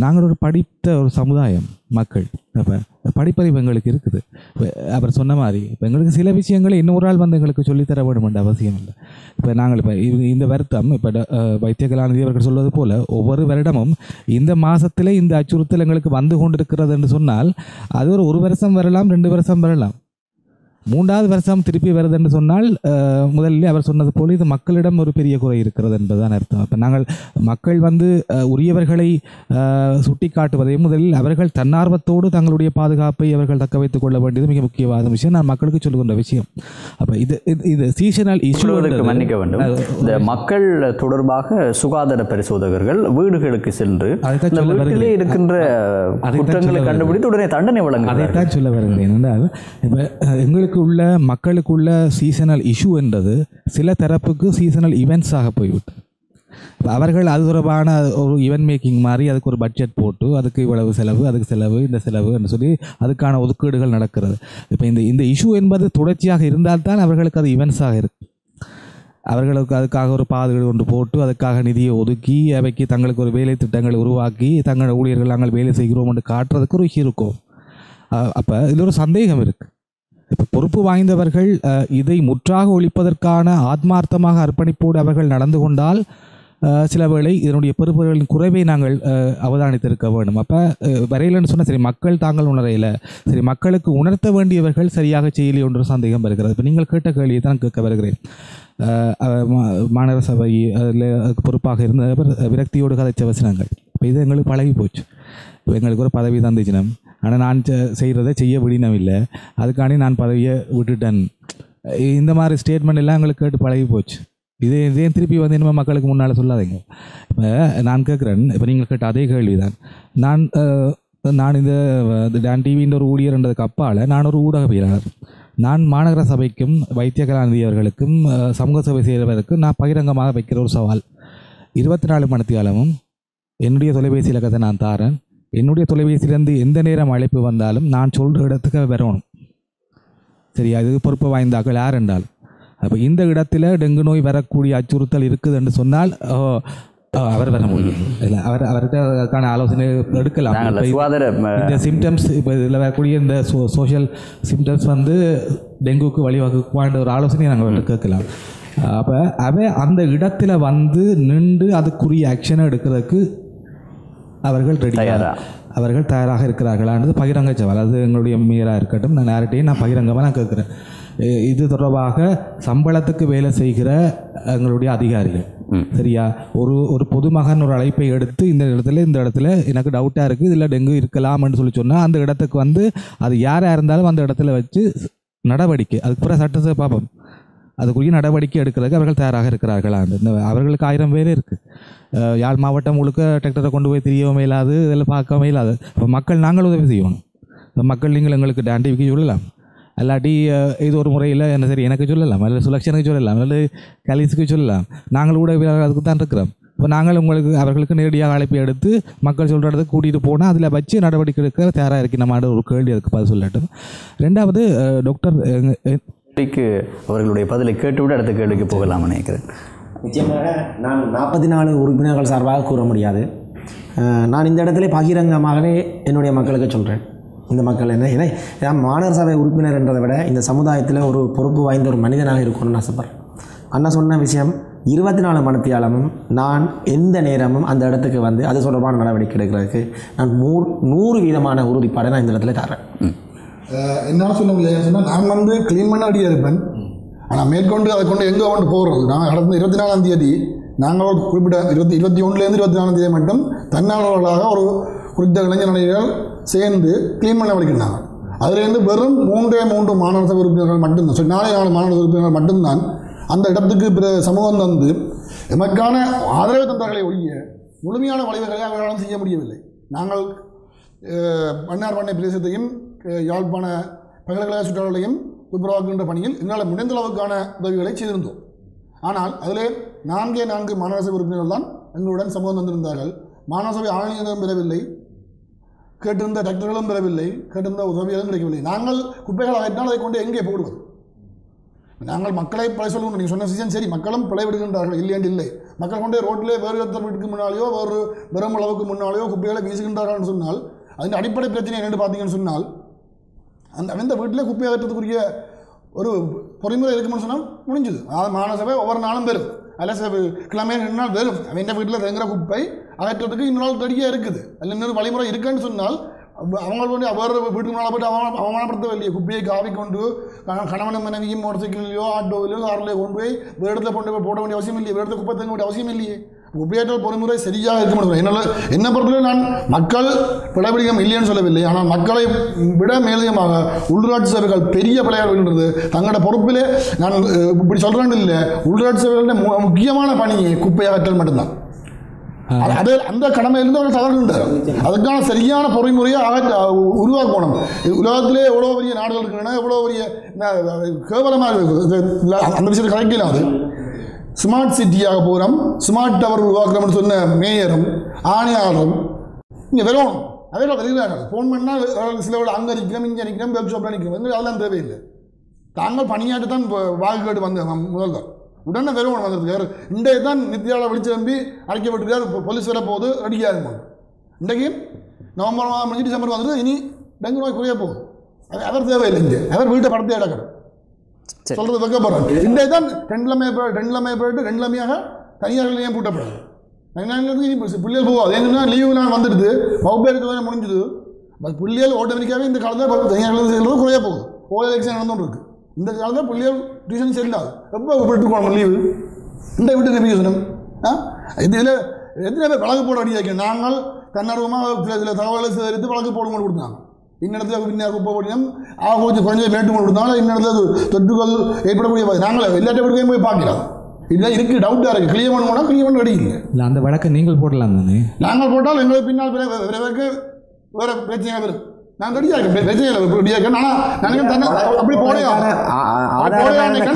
நாங்கள் ஒரு படித்த ஒரு சமுதாயம் மக்கள். அப்போ படிப்பறிவு எங்களுக்கு இருக்குது. அப்புறம் அவர் சொன்ன மாதிரி இப்போ எங்களுக்கு சில விஷயங்களை இன்னொரு ஆள் வந்து எங்களுக்கு சொல்லித்தர வேண்டும் அவசியம் இல்லை. இப்போ நாங்கள் இப்போ இந்த வருத்தம் இப்போ வைத்திய கலாநிதி அவர்கள் சொல்வது போல் ஒவ்வொரு வருடமும் இந்த மாதத்தில் இந்த அச்சுறுத்தல் எங்களுக்கு வந்து கொண்டிருக்கிறது என்று சொன்னால் அது ஒரு ஒரு வருஷம் வரலாம் ரெண்டு வருஷம் வரலாம். மூன்றாவது வருஷம் திருப்பி வருது என்று சொன்னால் முதலில் அவர் சொன்னது போல இது மக்களிடம் ஒரு பெரிய குறை இருக்கிறது என்பதுதான் அர்த்தம். இப்போ நாங்கள் மக்கள் வந்து உரியவர்களை சுட்டி காட்டுவதை முதலில் அவர்கள் தன்னார்வத்தோடு தங்களுடைய பாதுகாப்பை அவர்கள் தக்க வைத்துக் கொள்ள வேண்டியது மிக முக்கியமான விஷயம். நான் மக்களுக்கு சொல்லுகின்ற விஷயம். அப்போ இது இது- சீசனல் இஷ்யூ மன்னிக்க வேண்டும். இந்த மக்கள் தொடர்பாக சுகாதார பரிசோதகர்கள் வீடுகளுக்கு சென்று வீட்டிலே. இருக்கின்ற குற்றங்களை கண்டுபிடித்து உடனே தண்டனை வழங்குகிறார்கள். அதைத்தான் சொல்ல வருகிறேன். என்றால் இப்போ எங்களுக்கு உள்ள மக்களுக்குள்ள சீசனல் இஷ்யூ என்றது சில தரப்புக்கு சீசனல் இவெண்ட்ஸாக போய்விட்டது. போய்விட்டு அவர்கள் அது தொடர்பான ஒரு இவெண்ட் மேக்கிங் மாதிரி அதுக்கு ஒரு பட்ஜெட் போட்டு அதுக்கு இவ்வளவு செலவு அதுக்கு செலவு இந்த செலவு என்று சொல்லி அதுக்கான ஒதுக்கீடுகள் நடக்கிறது. இப்போ இந்த இந்த இஷ்யூ என்பது தொடர்ச்சியாக இருந்தால் தான் அவர்களுக்கு அது இவெண்ட்ஸாக இருக்கு. அவர்களுக்கு அதுக்காக ஒரு பாதுகாடு ஒன்று போட்டு அதுக்காக நிதியை ஒதுக்கி அவைக்கு தங்களுக்கு ஒரு வேலை திட்டங்களை உருவாக்கி தங்கள் ஊழியர்கள் நாங்கள் வேலை செய்கிறோம் என்று காட்டுறதுக்கு ஒரு இருக்கும். அப்போ இதில் ஒரு சந்தேகம் இருக்குது இப்போ பொறுப்பு வாய்ந்தவர்கள் இதை முற்றாக ஒழிப்பதற்கான ஆத்மார்த்தமாக அர்ப்பணிப்போடு அவர்கள் நடந்து கொண்டால் சில வேளை இதனுடைய பொறுப்புகளின் குறைவை நாங்கள் அவதானித்திருக்க வேண்டும். அப்போ வரையிலன்னு சொன்னால் சரி மக்கள் தாங்கள் உணரையில் சரி மக்களுக்கு உணர்த்த வேண்டியவர்கள் சரியாக செய்யலை ஒன்று சந்தேகம் வருகிறது. இப்போ நீங்கள் கேட்ட கேள்வியை தான் கேட்க வருகிறேன். மா- மாநகர சபை அதில் பொறுப்பாக இருந்த விரக்தியோடு கதைச்ச வசனங்கள். இப்போ இது எங்களுக்கு பழகி போச்சு இப்போ எங்களுக்கு ஒரு பதவி தந்துச்சினம் ஆனால் நான் செ- செய்ய விடினம் இல்லை அதுக்காண்டி நான் பதவியை விட்டுட்டேன். இந்த மாதிரி ஸ்டேட்மெண்ட் எல்லாம் எங்களுக்கு கேட்டு பழகி போச்சு. இதே இதே திருப்பி வந்து இனிமேல் மக்களுக்கு முன்னால் சொல்லாதீங்க? இப்போ நான் கேட்குறேன் இப்போ நீங்கள் கேட்ட அதே கேள்வி தான் நான் நான் இந்த அஹ், டிவின்ற ஒரு ஊழியர்ன்றதுக்கு அப்பால் நான் ஒரு ஊடகவியலாளர். நான் மாநகர சபைக்கும் வைத்திய கலாநிதி அவர்களுக்கும் சமூக சபை செய்கிறவருக்கும் நான் பகிரங்கமாக வைக்கிற ஒரு சவால். இருபத்தி நாலு மணித்தியாலமும் என்னுடைய தொலைபேசி இலக்கத்தை நான் தாரேன் என்னுடைய தொலைபேசியிலேருந்து எந்த நேரம் அழைப்பு வந்தாலும் நான் சொல்கிற இடத்துக்கு வரணும். சரியா? இது பொறுப்பு வாய்ந்தாக்கள் யார் என்றால். அப்போ இந்த இடத்துல டெங்கு நோய் வரக்கூடிய அச்சுறுத்தல் இருக்குது என்று சொன்னால் அவர் வர முடியும். இல்லை அவர் அவர்கிட்ட அதுக்கான ஆலோசனை எடுக்கலாம். சுகாதார இந்த சிம்டம்ஸ் இப்போ இதில் வரக்கூடிய இந்த சோ சோஷியல் சிம்டம்ஸ் வந்து டெங்குக்கு வழிவகுக்குவான்ற ஒரு ஆலோசனையை நாங்கள் கேட்கலாம். அப்போ அவன் அந்த இடத்துல வந்து நின்று அதுக்குரிய ஆக்ஷனை எடுக்கிறதுக்கு அவர்கள் ரெடி தயாரா? அவர்கள் தயாராக இருக்கிறார்களான்றது பகிரங்க சவால். அது எங்களுடைய மீறாக இருக்கட்டும். நான் யார்கிட்டையும் நான் பகிரங்கமாக நான் கேட்குறேன். இது தொடர்பாக சம்பளத்துக்கு வேலை செய்கிற எங்களுடைய அதிகாரிகள். சரியா? ஒரு ஒரு பொதுமகன் ஒரு அழைப்பை எடுத்து இந்த இடத்துல இந்த இடத்துல எனக்கு டவுட்டாக இருக்குது இதில் டெங்கு இருக்கலாம்னு சொல்லி சொன்னால் அந்த இடத்துக்கு வந்து அது யாராக இருந்தாலும் அந்த இடத்துல வச்சு நடவடிக்கை. அதுக்கு பிறகு சட்டத்தை பார்ப்போம். அதுக்குரிய நடவடிக்கை எடுக்கிறதுக்கு அவர்கள் தயாராக இருக்கிறார்களா. அந்த அவர்களுக்கு ஆயிரம் பேர் இருக்குது யாழ் மாவட்டம் முழுக்க டிராக்டரை கொண்டு போய் தெரியவும் இல்லாது இதெல்லாம் பார்க்கவும் இல்லாது. இப்போ மக்கள் நாங்கள் உதவி செய்யணும். இப்போ மக்கள் நீங்கள் எங்களுக்கு டாண்டிவிக்கு சொல்லலாம். அல்லாட்டி இது ஒரு முறையில் என்ன சரி எனக்கு சொல்லலாம். அல்லது சுலக்ஷனுக்கு சொல்லலாம். அல்லது கலீஸுக்கு சொல்லலாம். நாங்கள் கூட அதுக்கு தான் இருக்கிறோம். இப்போ நாங்கள் உங்களுக்கு அவர்களுக்கு நேரடியாக அழைப்பு எடுத்து மக்கள் சொல்கிற இடத்துக்கு கூட்டிகிட்டு போனால் அதில் வச்சு நடவடிக்கை எடுக்க தயாராக இருக்கு நம்ம ஒரு கேள்வி அதுக்கு பதில் சொல்லட்டும். ரெண்டாவது டாக்டர் கேள்விக்கு அவர்களுடைய பதிலை கேட்டுவிட்டு அடுத்த கேள்விக்கு போகலாம் நினைக்கிறேன். நிச்சயமாக நான் நாற்பத்தி நாலு உறுப்பினர்கள் சார்பாக கூற முடியாது. நான் இந்த இடத்துல பகிரங்கமாகவே என்னுடைய மக்களுக்கு சொல்கிறேன் இந்த மக்கள் என்ன ஏன்னா நான் மாநகர சபை உறுப்பினர் என்றதை விட இந்த சமுதாயத்தில் ஒரு பொறுப்பு வாய்ந்த ஒரு மனிதனாக இருக்கணும்னு ஆசைப்பட்றேன் அண்ணா சொன்ன விஷயம் இருபத்தி நாலு மணித்தியாலமும் நான் எந்த நேரமும் அந்த இடத்துக்கு வந்து அது தொடர்பான நடவடிக்கை எடுக்கிறதுக்கு நான் நூறு நூறு வீதமான உறுதிப்பாடை நான் இந்த இடத்துல தரேன் என்ன சொல்ல முடியாது சொன்னால் நான் வந்து க்ளீன் பண்ண அடியாக இருப்பேன். ஆனால் மேற்கொண்டு அதை கொண்டு எங்கே கொண்டு போகிறது நான் கடந்த இருபத்தி நாலாம் தேதி நாங்கள் ஒரு குறிப்பிட்ட இருபத்தி இருபத்தி ஒன்றுலேருந்து இருபத்தி நாலாம் தேதி மட்டும் தன்னார்வலர்களாக ஒரு குறித்த இளைஞர்கள் சேர்ந்து க்ளீன் பண்ண வலிக்கிறாங்க அதுலேருந்து வெறும் மூன்றே மூன்று மாநில சபை உறுப்பினர்கள் மட்டும்தான் சரி நாளை நாலு மாநில உறுப்பினர்கள் மட்டும்தான் அந்த இடத்துக்கு பிற சமூகம் தந்து எமக்கான ஆதரவு தந்தார்களை ஒழிய முழுமையான வழிவகளை அவர்களால் செய்ய முடியவில்லை. நாங்கள் மன்னார் பண்ணை பிரதேசத்தையும் யாழ்ப்பாண பல்கலைக்கழக சுற்றுலாவையும் துப்புரவாக்குகின்ற பணியில் இதனால் முடிந்த அளவுக்கான உதவிகளை செய்திருந்தோம். ஆனால் அதிலே நான்கே நான்கு மாநகர சபை உறுப்பினர்கள் தான் எங்களுடன் சமூகம் வந்திருந்தார்கள். மாநகர சபை ஆணையரும் பெறவில்லை கேட்டிருந்த டாக்டர்களும் பெறவில்லை கேட்டிருந்த உதவிகளும் கிடைக்கவில்லை. நாங்கள் குப்பைகள் ஆகிட்டால் அதை கொண்டு எங்கே போடுவது? நாங்கள் மக்களை பிழை சொல்லுவோம். நீங்கள் சொன்ன விஷயம் சரி. மக்களும் பிழை விடுகின்றார்கள். இல்லையென்று இல்லை. மக்கள் கொண்டே ரோட்டிலே வேறு ஒருத்தர் வீட்டுக்கு முன்னாலேயோ வேறு வெறும் அளவுக்கு முன்னாலேயோ குப்பைகளை வீசுகின்றார்கள் சொன்னால் அதன் அடிப்படை பிரச்சனை என்னென்று பார்த்தீங்கன்னு சொன்னால் அந்த அந்த வீட்டிலே குப்பை அகற்றத்துக்குரிய ஒரு பொறிமுறை இருக்குன்னு சொன்னால் முடிஞ்சுது. அதாவது மாநசபை ஒவ்வொரு நாளும் வரும் அல்ல சில கிழமை ரெண்டு நாள் வரும் அவன் வீட்டில் இறங்குற குப்பை அகற்றத்துக்கு இன்னொரு நாள் ரெடியாக இருக்குது. அதில் இன்னொரு வழிமுறை இருக்குன்னு சொன்னால் அவங்களுடைய அவங்க வேறு வீட்டுக்கு மேலே போய்ட்டு அவமான அவமானப்படுத்த வேண்டிய குப்பையை காவி கொண்டு கண- மனைவியும் மோட்டர் சைக்கிள்லையோ ஆட்டோவிலையோ கார்லையோ கொண்டு போய் வேறு இடத்துல கொண்டு போய் போட வேண்டிய அவசியம் இல்லையே. வேறு இடத்துல குப்பை தங்க வேண்டிய அவசியம் இல்லையே. குப்பையாற்றல் பொறிமுறை சரியாக இருக்க முடியும். என்னால் என்ன பொறுத்தவரை நான் மக்கள் பிழைபிடிக்கம் இல்லைன்னு சொல்லவில்லை. ஆனால் மக்களை விட மேலதிகமாக உள்ளூராட்சி சபைகள் பெரிய விடுகிறது தங்களோட பொறுப்பிலே நான் இப்படி சொல்கிறேன்னு இல்லை. உள்ளூராட்சி சபைகளோட மு- முக்கியமான பணியை குப்பை அகற்றல் மட்டும்தான் அது- அந்த கடமையிலிருந்து அவர் தவறுகின்றார் அதுக்கான சரியான பொறிமுறையை உருவாக்கணும் உலகத்திலே எவ்வளோ பெரிய நாடுகள் இருக்கின்றன எவ்வளோ பெரிய கேவலமாக இருக்குது. அந்த விஷயத்தை கலைக்கலாம் அது ஸ்மார்ட் சிட்டியாக போகிறோம் ஸ்மார்ட் டவர் உருவாக்குறோம்னு சொன்ன மேயரும் ஆணையாளரும் இங்கே வெறும் அதே வருகிறார்கள் ஃபோன் பண்ணால் சில விட அங்கே நிற்கிறோம் இங்கே நிற்கிறோம் ஒர்க் ஷாப்பில் நிற்கிறோம் அதெல்லாம் தேவையில்லை. தாங்கள் பணியாட்டு தான் வாக்கு கேட்டு வந்த முதல் உடனே வெறும் வந்திருக்காரு இன்றைய தான் நித்யாவில் விழிச்சிரம்பி அழைக்கப்பட்டிருக்காரு இப்போ போலீஸ் வர போகுது ரெடியாக இருக்கும் இன்றைக்கு நவம்பர் மாதம் டிசம்பர் வந்துட்டு இனி டெங்கு நோய் குறைய போகுது அவர் தேவையில்லை இங்கே. அவர் வீட்டை படத்தை எடுக்கணும். சொல்றது வைக்க போகிறோம் இன்றைய தான் ரெண்டுலமே ரெண்டுலமே போயிட்டு ரெண்டுலமையாக தனியார் நிலையம் பூட்டப்படுது பிள்ளைகள் போகாது ஏன்னா லீவு நான் வந்துடுது. வகுப்பேருக்கு வேலை முடிஞ்சுது. பட் பிள்ளைகள் ஆட்டோமேட்டிக்காகவே இந்த காலத்தில் தனியார்கள் செல்வது குறைய போகுது. ஓவர் எலெக்ஷன் நடந்துட்டு இருக்கு இந்த காலத்தில் பிள்ளைகள் டியூஷன் செல்லாது. எப்போ விட்டுக்கணும் லீவு இந்த விட்டு நிர்வகிக்கணும் ஆ? இதில் எத்தனை பேர் வழக்கு போட வேண்டிய நாங்கள் தன்னார்வமாக சில சில தகவல்களை சேகரித்து வழக்கு போடுங்க கொடுத்தாங்க. இன்னிடத்துல பின்னர் குப்பை போட்டினம். ஆக கொஞ்சம் கொஞ்சம் மேட்டு கொண்டு கொடுத்தாங்க இன்னிடத்துல தொற்றுகள் ஏற்படக்கூடிய. நாங்கள் எல்லா வீட்டுக்கையும் போய் பார்க்கலாம். இதுதான் இருக்குது டவுட்டாக இருக்குது கிளியர் பண்ண போனால் கிளியர் பண்ண கிடைக்கல இல்லை அந்த வழக்கை நீங்கள் போடலாம் தானே? நாங்கள் போட்டால் எங்களுக்கு பின்னால் பிற- பிற- பிறகு வேறு பிரச்சனை வரும். நான் ரெடியாக இருக்கேன். பிரச்சனை இல்லை ரெடியாக இருக்கேன். ஆனால் அப்படி போடையா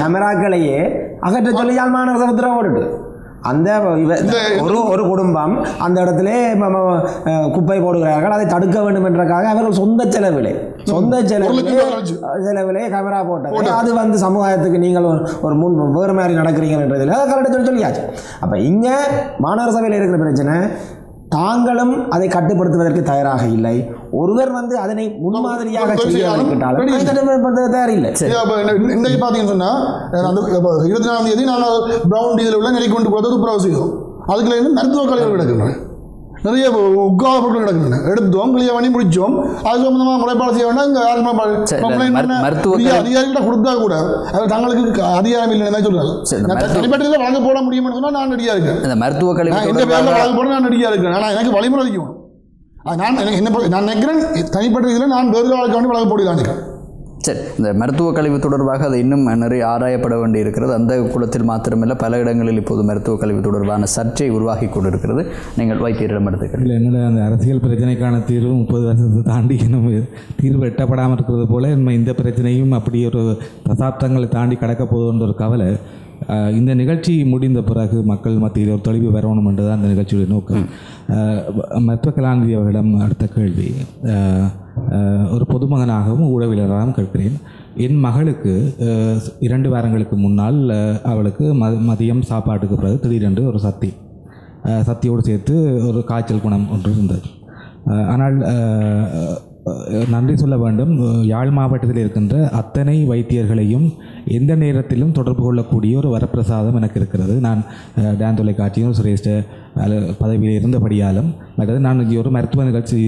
கேமராக்களையே அகற்ற சொல்லி யாழ் மாநகர உத்தரவு போட்டுட்டு. அந்த ஒரு ஒரு குடும்பம் அந்த இடத்துல குப்பை போடுகிறார்கள். அதை தடுக்க வேண்டும் என்றக்காக அவர்கள் சொந்த செலவிலே சொந்த செலவிலே. செலவிலே கேமரா போட்டது. அது வந்து சமுதாயத்துக்கு நீங்கள் ஒரு- ஒரு முன் வேறு மாதிரி நடக்கிறீங்கன்றதில் அதை கரெக்டாக சொல்லி சொல்லியாச்சு. அப்போ இங்கே மாநகர சபையில் இருக்கிற பிரச்சனை தாங்களும் அதை கட்டுப்படுத்துவதற்கு தயாராக இல்லை. ஒருவர் வந்து அதனை முன்மாதிரியாக தயாரில்லை. இன்னைக்கு பார்த்தீங்கன்னு இப்போ இருபத்தி நாலாம் தேதி நாங்கள் ப்ரௌன் டீதில் உள்ள நிலை கொண்டு போகிறது துப்புரவு செய்தோம். அதுக்குள்ள இருந்து மருத்துவ கழிவுகள் கிடக்கின்றன நிறைய உட்காத பொருட்கள் கிடக்கின்றன எடுத்தோம் கிளிய பண்ணி முடிச்சோம். அது சம்பந்தமாக முறைப்பாடு செய்ய வேண்டாம் இங்கே யாரும் அதிகாரிகிட்ட கொடுத்தா கூட அது தங்களுக்கு அதிகாரம் இல்லைன்னு சொல்றாங்க. சரி, நான் மருத்துவ- தனிப்பட்ட வழங்க போட முடியும்னு சொன்னால் நான் ரெடியாக இருக்கேன். இந்த மருத்துவ நான் எந்த பேரில் வழக்கு போட நான் ரெடியாக இருக்கேன். ஆனால் எனக்கு வழிமுறை அளிக்கணும் நான் எனக்கு என்ன பொறுத்த- நான் நினைக்கிறேன் தனிப்பட்ட இதில் நான் வேறு வழக்கு நினைக்கிறேன். சரி இந்த மருத்துவ கழிவு தொடர்பாக அது இன்னும் நிறைய ஆராயப்பட வேண்டி இருக்கிறது அந்த குளத்தில் மாத்திரமல்ல பல இடங்களில் இப்போது மருத்துவ கழிவு தொடர்பான சர்ச்சை உருவாகி கொண்டிருக்கிறது. நீங்கள் வைத்தியரிடம் எடுத்துக்கிறீர்கள் இல்லை என்னோட அந்த அரசியல் பிரச்சனைக்கான தீர்வு முப்பது வருஷத்தை தாண்டி இன்னும் தீர்வு எட்டப்படாமல் இருக்கிறது போல நம்ம இந்த பிரச்சனையும் அப்படி ஒரு தசாப்தங்களை தாண்டி கடக்க போகுதுன்ற ஒரு கவலை இந்த நிகழ்ச்சி முடிந்த பிறகு மக்கள் மத்தியில் ஒரு தொலைவு வரணும் என்றுதான் இந்த நிகழ்ச்சியுடைய நோக்கம். மருத்துவ கலாநிதி அவர்களிடம் அடுத்த கேள்வி. ஒரு பொதுமகனாகவும் ஊடகவியலராகவும் கேட்கிறேன். என் மகளுக்கு இரண்டு வாரங்களுக்கு முன்னால் அவளுக்கு ம மதியம் சாப்பாட்டுக்கு பிறகு திடீரென்று ஒரு சத்தி. சத்தியோடு சேர்த்து ஒரு காய்ச்சல் குணம் ஒன்று இருந்தது. ஆனால் நன்றி சொல்ல வேண்டும். யாழ் மாவட்டத்தில் இருக்கின்ற அத்தனை வைத்தியர்களையும் எந்த நேரத்திலும் தொடர்பு கொள்ளக்கூடிய ஒரு வரப்பிரசாதம் எனக்கு இருக்கிறது. நான் டேன் தொலைக்காட்சியும் சிரேஷ்ட பதவியில் இருந்தபடியாலும் மற்றது நான் இங்கே ஒரு மருத்துவ நிகழ்ச்சி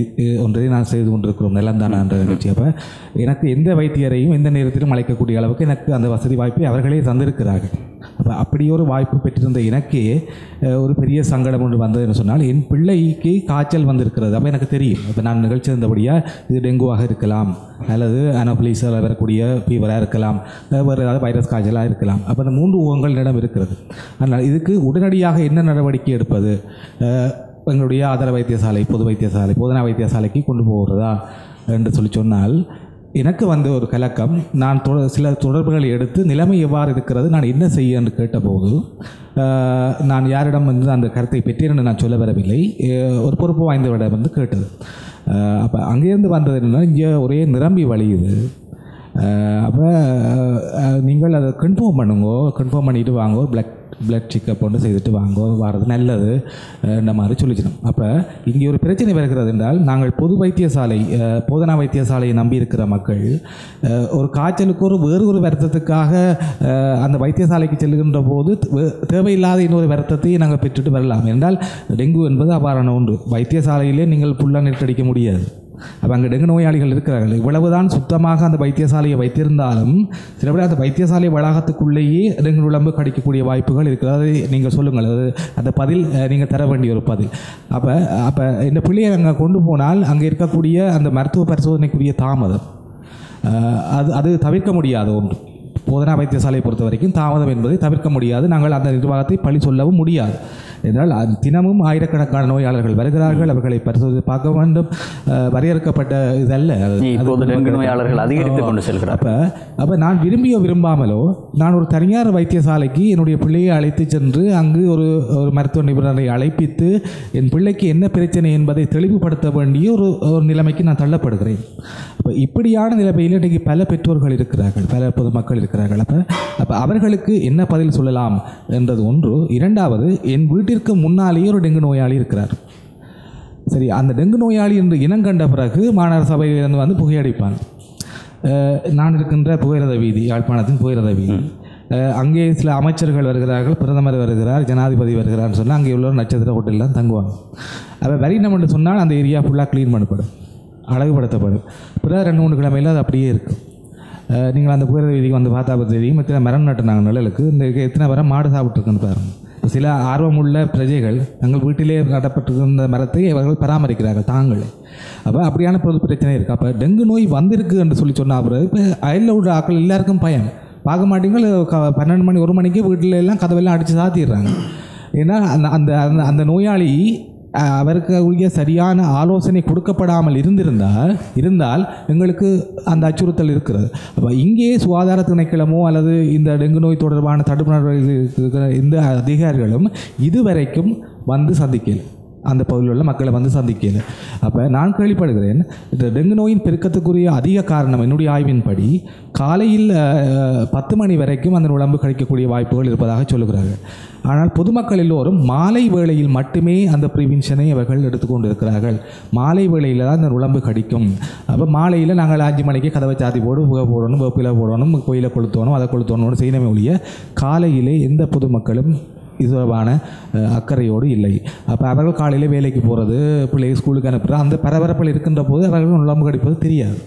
ஒன்றை நான் செய்து கொண்டிருக்கிறோம். நிலந்தானா என்ற நிகழ்ச்சி. அப்போ எனக்கு எந்த வைத்தியரையும் எந்த நேரத்திலும் அழைக்கக்கூடிய அளவுக்கு எனக்கு அந்த வசதி வாய்ப்பை அவர்களே தந்திருக்கிறார்கள். அப்போ அப்படி ஒரு வாய்ப்பு பெற்றிருந்த எனக்கே ஒரு பெரிய சங்கடம் ஒன்று வந்ததுன்னு சொன்னால் என் பிள்ளைக்கு காய்ச்சல் வந்திருக்கிறது. அப்போ எனக்கு தெரியும். இப்போ நான் நிகழ்ச்சி இருந்தபடியாக இது டெங்குவாக இருக்கலாம். அல்லது அனோபிலிஸால் வரக்கூடிய ஃபீவராக இருக்கலாம். வேறு ஏதாவது வைரஸ் காய்ச்சலாக இருக்கலாம். அப்போ அந்த மூன்று ஊகங்கள் என்னிடம் இருக்கிறது. அதனால் இதுக்கு உடனடியாக என்ன நடவடிக்கை எடுப்பது? எங்களுடைய ஆதார வைத்தியசாலை பொது வைத்தியசாலை போதனா வைத்தியசாலைக்கு கொண்டு போகிறதா? என்று சொல்லி சொன்னால் எனக்கு வந்த ஒரு கலக்கம் நான் தொட சில தொடர்புகளை எடுத்து நிலைமை எவ்வாறு இருக்கிறது நான் என்ன செய்ய என்று கேட்டபோது நான் யாரிடம் வந்து அந்த கருத்தை பெற்றேன் என்று நான் சொல்ல வரவில்லை. ஒரு பொறுப்பு வாய்ந்தவரிடம் வந்து கேட்டது. அப்போ அங்கேருந்து வந்தது என்னென்னா இங்கே ஒரே நிரம்பி வழியுது. அப்போ நீங்கள் அதை கன்ஃபார்ம் பண்ணுங்க கன்ஃபார்ம் பண்ணிட்டு வாங்க பிளட் பிளட் செக்அப் ஒன்று செய்துட்டு வாங்க வர்றது நல்லது இந்த மாதிரி சொல்லிச்சிடும். அப்போ இங்கே ஒரு பிரச்சனை வருகிறது என்றால் நாங்கள் பொது வைத்தியசாலை போதனா வைத்தியசாலையை நம்பி இருக்கிற மக்கள் ஒரு காய்ச்சலுக்கு ஒரு வேறு ஒரு வருத்தத்துக்காக அந்த வைத்தியசாலைக்கு செல்கின்ற போது தேவையில்லாத இன்னொரு வருத்தத்தையும் நாங்கள் பெற்றுட்டு வரலாம். என்றால் டெங்கு என்பது அபாரண ஒன்று. வைத்தியசாலையிலே நீங்கள் புல்லாக நெட்டடிக்க முடியாது. அப்போ அங்கே டெங்கு நோயாளிகள் இருக்கிறார்கள். இவ்வளவுதான் சுத்தமாக அந்த வைத்தியசாலையை வைத்திருந்தாலும் சில பேர் அந்த வைத்தியசாலை வளாகத்துக்குள்ளேயே டெங்கு உடம்பு கடிக்கக்கூடிய வாய்ப்புகள் இருக்கிறது அதை நீங்கள் சொல்லுங்கள். அது அந்த பதில் நீங்கள் தர வேண்டிய ஒரு பதில். அப்போ அப்போ இந்த பிள்ளையை அங்கே கொண்டு போனால் அங்கே இருக்கக்கூடிய அந்த மருத்துவ பரிசோதனைக்குரிய தாமதம் அது அது தவிர்க்க முடியாத ஒன்று. போதனா வைத்தியசாலையை பொறுத்த வரைக்கும் தாமதம் என்பதை தவிர்க்க முடியாது. நாங்கள் அந்த நிர்வாகத்தை பழி சொல்லவும் முடியாது. என்றால் தினமும் ஆயிரக்கணக்கான நோயாளர்கள் வருகிறார்கள். அவர்களை பரிசோதித்து பார்க்க வேண்டும். வரையறுக்கப்பட்ட இதல்ல நோயாளர்கள் அதிகரித்து கொண்டு செல்கிறார் அப்போ அப்போ நான் விரும்பியோ விரும்பாமலோ நான் ஒரு தனியார் வைத்தியசாலைக்கு என்னுடைய பிள்ளையை அழைத்து சென்று அங்கு ஒரு ஒரு மருத்துவ நிபுணரை அழைப்பித்து என் பிள்ளைக்கு என்ன பிரச்சனை என்பதை தெளிவுபடுத்த வேண்டிய ஒரு ஒரு நிலைமைக்கு நான் தள்ளப்படுகிறேன். அப்போ இப்படியான நிலைமையில் இன்றைக்கு பல பெற்றோர்கள் இருக்கிறார்கள் பல பொதுமக்கள் இருக்கிறார்கள். அப்போ அப்போ அவர்களுக்கு என்ன பதில் சொல்லலாம் என்றது ஒன்று. இரண்டாவது என் வீட்டிற்கு முன்னாலேயே ஒரு டெங்கு நோயாளி இருக்கிறார். சரி அந்த டெங்கு நோயாளி என்று இனம் கண்ட பிறகு மாநகர சபையிலிருந்து வந்து புகையடிப்பான். நான் இருக்கின்ற புகையிரத வீதி யாழ்ப்பாணத்தின் புகையிரத வீதி. அங்கே சில அமைச்சர்கள் வருகிறார்கள் பிரதமர் வருகிறார் ஜனாதிபதி வருகிறார்னு சொன்னால் அங்கே உள்ள நட்சத்திர ஹோட்டலில் தங்குவாங்க. அப்போ வரி நம்மன்னு சொன்னால் அந்த ஏரியா ஃபுல்லாக க்ளீன் பண்ணப்படும் அழகுபடுத்தப்படும். பிறகு ரெண்டு மூணு கிழமையில் அது அப்படியே இருக்கும். நீங்கள் அந்த புகையிரத வீதிக்கு வந்து பார்த்தா தெரியும் எத்தனை மரம் நட்டுனாங்க நிழலுக்கு இந்த எத்தனை மரம் மாடு சாப்பிட்ருக்குன்னு பாருங்க. சில ஆர்வமுள்ள பிரஜைகள் தங்கள் வீட்டிலே நடப்பட்டிருந்த மரத்தை அவர்கள் பராமரிக்கிறார்கள் தாங்களே. அப்போ அப்படியான பொது பிரச்சனை இருக்குது அப்போ டெங்கு நோய் வந்திருக்கு என்று சொல்லி சொன்ன அப்புறம் இப்போ அயலில் உள்ள ஆட்கள் எல்லாருக்கும் பயம் பார்க்க மாட்டீங்களா க பன்னெண்டு மணி ஒரு மணிக்கு வீட்டில எல்லாம் கதவெல்லாம் அடித்து சாத்திடுறாங்க. ஏன்னா அந்த அந்த அந்த- அந்த நோயாளி அவருக்கு உரிய சரியான ஆலோசனை கொடுக்கப்படாமல் இருந்திருந்தால் இருந்தால் எங்களுக்கு அந்த அச்சுறுத்தல் இருக்கிறது. அப்போ இங்கே சுகாதார திணைக்களமோ அல்லது இந்த டெங்கு நோய் தொடர்பான தடுப்பு நடவடிக்கை இருக்கிற இந்த அதிகாரிகளும் இதுவரைக்கும் வந்து சந்திக்கல. அந்த பகுதியில் உள்ள மக்களை வந்து சந்திக்கிறது. அப்போ நான் கேள்விப்படுகிறேன் இந்த டெங்கு நோயின் பெருக்கத்துக்குரிய அதிக காரணம் என்னுடைய ஆய்வின்படி காலையில் பத்து மணி வரைக்கும் அந்த உடம்பு கழிக்கக்கூடிய வாய்ப்புகள் இருப்பதாக சொல்லுகிறார்கள். ஆனால் பொதுமக்கள் எல்லோரும் மாலை வேளையில் மட்டுமே அந்த ப்ரிவென்ஷனை அவர்கள் எடுத்துக்கொண்டு இருக்கிறார்கள் மாலை வேளையில் தான் அந்த உடம்பு கடிக்கும். அப்போ மாலையில் நாங்கள் அஞ்சு மணிக்கு கதவை சாத்தி போடு புகை போடணும் வகுப்பில் போடணும் கோயிலை கொளுத்தணும் அதை கொளுத்தணும்னு செய்யணுமே ஒழிய காலையிலே எந்த பொதுமக்களும் இது தொடர்பான அக்கறையோடு இல்லை. அப்போ அவர்கள் காலையில் வேலைக்கு போகிறது பிள்ளைகள் ஸ்கூலுக்கு அனுப்புகிறது அந்த பரபரப்பில் இருக்கின்ற போது அவர்கள் நுழம்பு கடிப்பது தெரியாது.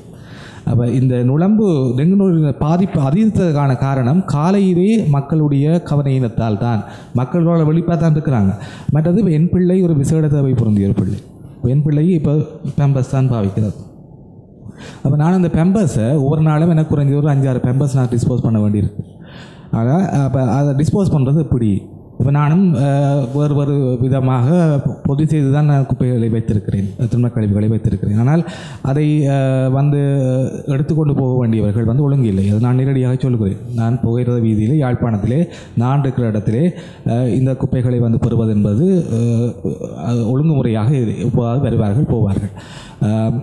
அப்போ இந்த நுழம்பு டெங்கு நோய் பாதிப்பு அதிகரித்ததுக்கான காரணம் காலையிலே மக்களுடைய கவனையினத்தால் தான். மக்களோட வெளிப்பாக தான் இருக்கிறாங்க. மற்றது என் பிள்ளை ஒரு விசேட தேவை பொருந்திய ஒரு பிள்ளை. என் பிள்ளை இப்போ பேம்பஸ் தான் பாவிக்கிறது. அப்போ நான் அந்த பெம்பர்ஸை ஒவ்வொரு நாளும் எனக்கு குறைஞ்ச ஒரு அஞ்சாறு பெம்பர்ஸ் நான் டிஸ்போஸ் பண்ண வேண்டியிருக்கு. ஆனால் அப்போ அதை டிஸ்போஸ் பண்ணுறது எப்படி? இப்போ நானும் வேறு வேறு விதமாக பொது செய்து தான் நான் குப்பைகளை வைத்திருக்கிறேன். திருமண கழிவுகளை வைத்திருக்கிறேன். ஆனால் அதை வந்து எடுத்துக்கொண்டு போக வேண்டியவர்கள் வந்து ஒழுங்கு இல்லை. அது நான் நேரடியாக சொல்கிறேன் நான் புகையிரத வீதியிலே யாழ்ப்பாணத்திலே நான் இருக்கிற இடத்திலே இந்த குப்பைகளை வந்து பெறுவது என்பது ஒழுங்குமுறையாக இது- வருவார்கள் போவார்கள்.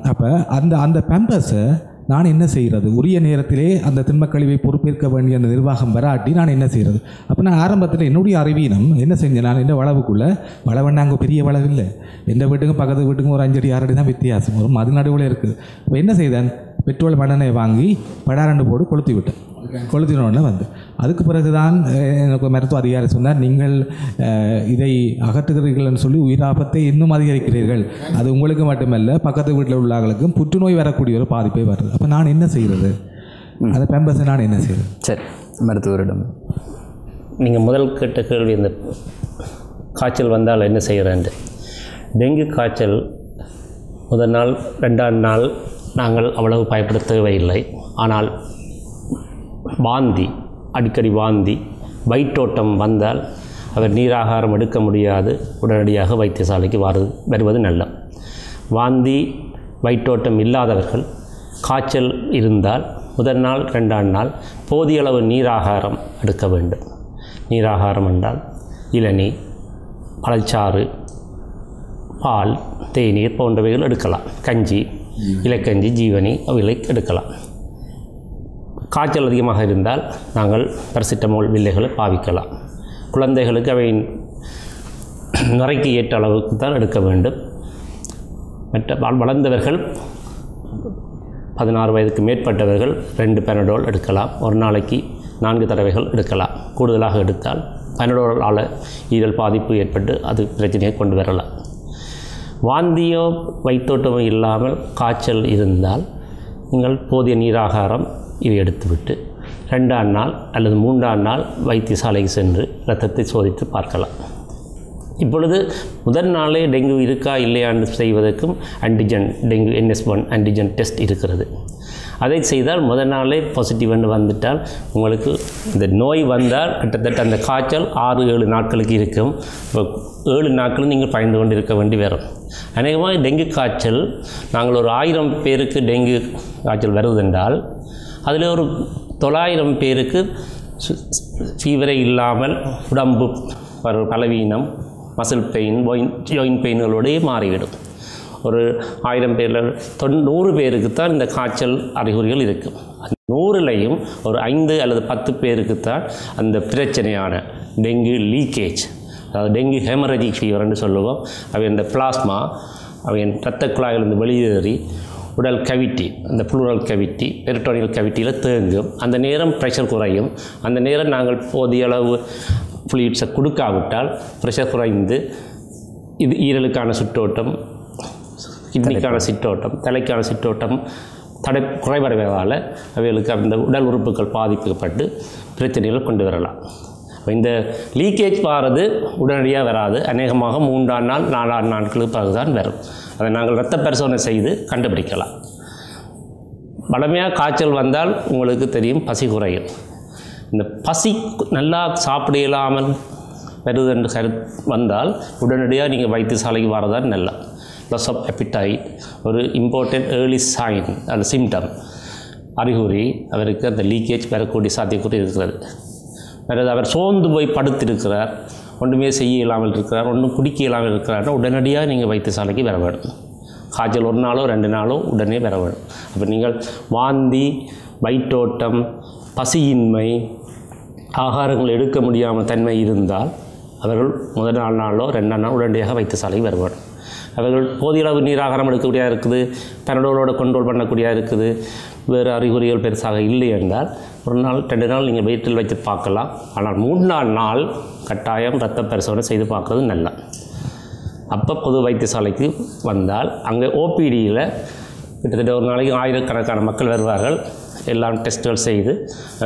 அப்போ அந்த அந்த பேம்பர்ஸை நான் என்ன செய்கிறது? உரிய நேரத்திலே அந்த திண்மக்கழிவை பொறுப்பேற்க வேண்டிய அந்த நிர்வாகம் வராட்டி நான் என்ன செய்கிறது? அப்போ நான் ஆரம்பத்தில் என்னுடைய அறிவீனம் என்ன செஞ்சேன்? நான் இந்த வளவுக்குள்ளே? வளவன்னா அங்கே பெரிய வளவு இல்லை. எந்த வீட்டுக்கும் பக்கத்து வீட்டுக்கும் ஒரு அஞ்சடி ஆறடி தான் வித்தியாசம். ஒரு மது நடுவில் இருக்குது இப்போ என்ன செய்தேன்? பெட்ரோல் மண்ணெண்ணெய் வாங்கி படாரண்டு போட்டு கொளுத்தி விட்டேன். கொளுத்தினோடனே வந்து அதுக்கு பிறகு தான் அஹ், எனக்கு மருத்துவ அதிகாரி சொன்னார் நீங்கள் இதை அகற்றுகிறீர்கள்னு சொல்லி உயிராபத்தை இன்னும் அதிகரிக்கிறீர்கள். அது உங்களுக்கு மட்டுமல்ல பக்கத்து வீட்டில் உள்ளவர்களுக்கும் புற்றுநோய் வரக்கூடிய ஒரு பாதிப்பை வருது. அப்போ நான் என்ன செய்கிறது அந்த பெம்பஸை நான் என்ன செய்கிறது சரி மருத்துவரிடம். நீங்கள் முதல் கேட்ட கேள்வி இந்த காய்ச்சல் வந்தால் என்ன செய்கிறேன்ட்டு டெங்கு காய்ச்சல் முதல் நாள் ரெண்டாம் நாள் நாங்கள் அவ்வளவு பயப்பட தேவையில்லை ஆனால் வாந்தி அடிக்கடி வாந்தி வயிற்றோட்டம் வந்தால் அவர் நீராகாரம் எடுக்க முடியாது. உடனடியாக வைத்தியசாலைக்கு வருது வருவது நல்ல வாந்தி வயிற்றோட்டம் இல்லாதவர்கள் காய்ச்சல் இருந்தால் முதல் நாள் ரெண்டாம் நாள் போதிய அளவு நீராகாரம் எடுக்க வேண்டும். நீராகாரம் என்றால் இளநீ பழச்சாறு பால் தேநீர் போன்றவைகள் எடுக்கலாம். கஞ்சி இலக்கஞ்சி ஜீவனி அவைகளை எடுக்கலாம். காய்ச்சல் அதிகமாக இருந்தால் நாங்கள் பரசிட்டமோல் வில்லைகளை பாவிக்கலாம். குழந்தைகளுக்கு அவை நிறைக்கு ஏற்ற அளவுக்கு தான் எடுக்க வேண்டும். மற்ற வளர்ந்தவர்கள் பதினாறு வயதுக்கு மேற்பட்டவர்கள் ரெண்டு பெனடோல் எடுக்கலாம். ஒரு நாளைக்கு நான்கு தடவைகள் எடுக்கலாம். கூடுதலாக எடுத்தால் பெனடோலால் ஈரல் பாதிப்பு ஏற்பட்டு அது பிரச்சனையை கொண்டு வரலாம். வாந்தியோ வைத்தோட்டமோ இல்லாமல் காய்ச்சல் இருந்தால் நீங்கள் போதிய நீராகாரம் இவை எடுத்துவிட்டு ரெண்டாம் நாள் அல்லது மூன்றாம் நாள் வைத்தியசாலைக்கு சென்று இரத்தத்தை சோதித்து பார்க்கலாம். இப்பொழுது முதல் நாளே டெங்கு இருக்கா இல்லையான்னு செய்வதற்கும் antigen dengue NS one antigen test இருக்கிறது. அதை செய்தால் முதல் நாளே பாசிட்டிவ்னு வந்துட்டால் உங்களுக்கு இந்த நோய் வந்தால் கிட்டத்தட்ட அந்த காய்ச்சல் ஆறு ஏழு நாட்களுக்கு இருக்கும். இப்போ ஏழு நாட்களும் நீங்கள் பயந்து கொண்டு இருக்க வேண்டி வரும். அநேகமாக டெங்கு காய்ச்சல் நாங்கள் ஒரு ஆயிரம் பேருக்கு டெங்கு காய்ச்சல் வருவதென்றால் அதில் ஒரு தொள்ளாயிரம் பேருக்கு ஃபீவரே இல்லாமல் உடம்பு ஒரு பலவீனம் மசில் பெயின் ஜாயின் பெயின்களோடையே மாறிவிடும். ஒரு ஆயிரம் பேரில் தொண்ணூறு பேருக்கு தான் இந்த காய்ச்சல் அறிகுறிகள் இருக்கும் அந்த நூறுலையும் ஒரு ஐந்து அல்லது பத்து பேருக்கு தான் அந்த பிரச்சனையான டெங்கு லீக்கேஜ் அதாவது டெங்கு ஹெமரஜிக் ஃபீவர்னு சொல்லுவோம். அவை இந்த பிளாஸ்மா அவை இரத்த குழாயிலிருந்து வெளியேறி உடல் கவிட்டி அந்த ப்ளூரல் கவிட்டி பெரிட்டோனியல் கவிட்டியில் தேங்கும். அந்த நேரம் ப்ரெஷர் குறையும். அந்த நேரம் நாங்கள் போதிய அளவு ஃப்ளூயிட்ஸை கொடுக்காவிட்டால் ப்ரெஷர் குறைந்து இது ஈரலுக்கான சுற்றோட்டம் கிட்னிக்கான சிற்றோட்டம் தலைக்கான சிற்றோட்டம் தடை குறைவடைவதால் அவைகளுக்கு அந்த உடல் உறுப்புகள் பாதிக்கப்பட்டு பிரச்சனைகள் கொண்டு வரலாம். இந்த லீக்கேஜ் வாரது உடனடியாக வராது. அநேகமாக மூன்றாம் நாள் நாலாம் நாட்களுக்கு பிறகுதான் வரும். அதை நாங்கள் இரத்த பரிசோதனை செய்து கண்டுபிடிக்கலாம். வளமையாக காய்ச்சல் வந்தால் உங்களுக்கு தெரியும் பசி குறையும். இந்த பசி நல்லா சாப்பிட இல்லாமல் வருது என்று கரு வந்தால் உடனடியாக நீங்கள் வைத்தியசாலைக்கு வரதான் நல்ல. ப்ளஸ் ஆஃப் எப்பிடைட் ஒரு இம்பார்ட்டன்ட் ஏர்லி சைன் அந்த சிம்டம் அறிகுறி அவருக்கு அந்த லீக்கேஜ் வரக்கூடிய சாத்தியக்கூறு இருக்கிறது. அதாவது அவர் சோர்ந்து போய் படுத்திருக்கிறார். ஒன்றுமே செய்ய இல்லாமல் இருக்கிறார் ஒன்றும் குடிக்க இல்லாமல் இருக்கிறார்னா உடனடியாக நீங்கள் வைத்தியசாலைக்கு வர வேண்டும் காய்ச்சல் ஒரு நாளோ ரெண்டு நாளோ உடனே வர வேண்டும் அப்போ நீங்கள் வாந்தி வயிற்றோட்டம் பசியின்மை ஆகாரங்கள் எடுக்க முடியாமல் தன்மை இருந்தால் அவர்கள் முதல் நாள் நாளோ ரெண்டாம் நாள் உடனடியாக வைத்தியசாலைக்கு வர வேண்டும் அவர்கள் போதிய அளவு நீராகாரம் எடுக்கக்கூடியதாக இருக்குது பெரடோலோட கண்ட்ரோல் பண்ணக்கூடியதாக இருக்குது வேறு அறிகுறிகள் பெருசாக இல்லை என்றால் ஒரு நாள் ரெண்டு நாள் நீங்கள் வீட்டில் வைத்து பார்க்கலாம். ஆனால் மூணாம் நாள் கட்டாயம் ரத்த பரிசோதனை செய்து பார்க்குறது நல்ல. அப்போ பொது வைத்தியசாலைக்கு வந்தால் அங்கே ஓபிடியில் கிட்டத்தட்ட ஒரு நாளைக்கு ஆயிரக்கணக்கான மக்கள் வருவார்கள். எல்லாம் டெஸ்ட்டுகள் செய்து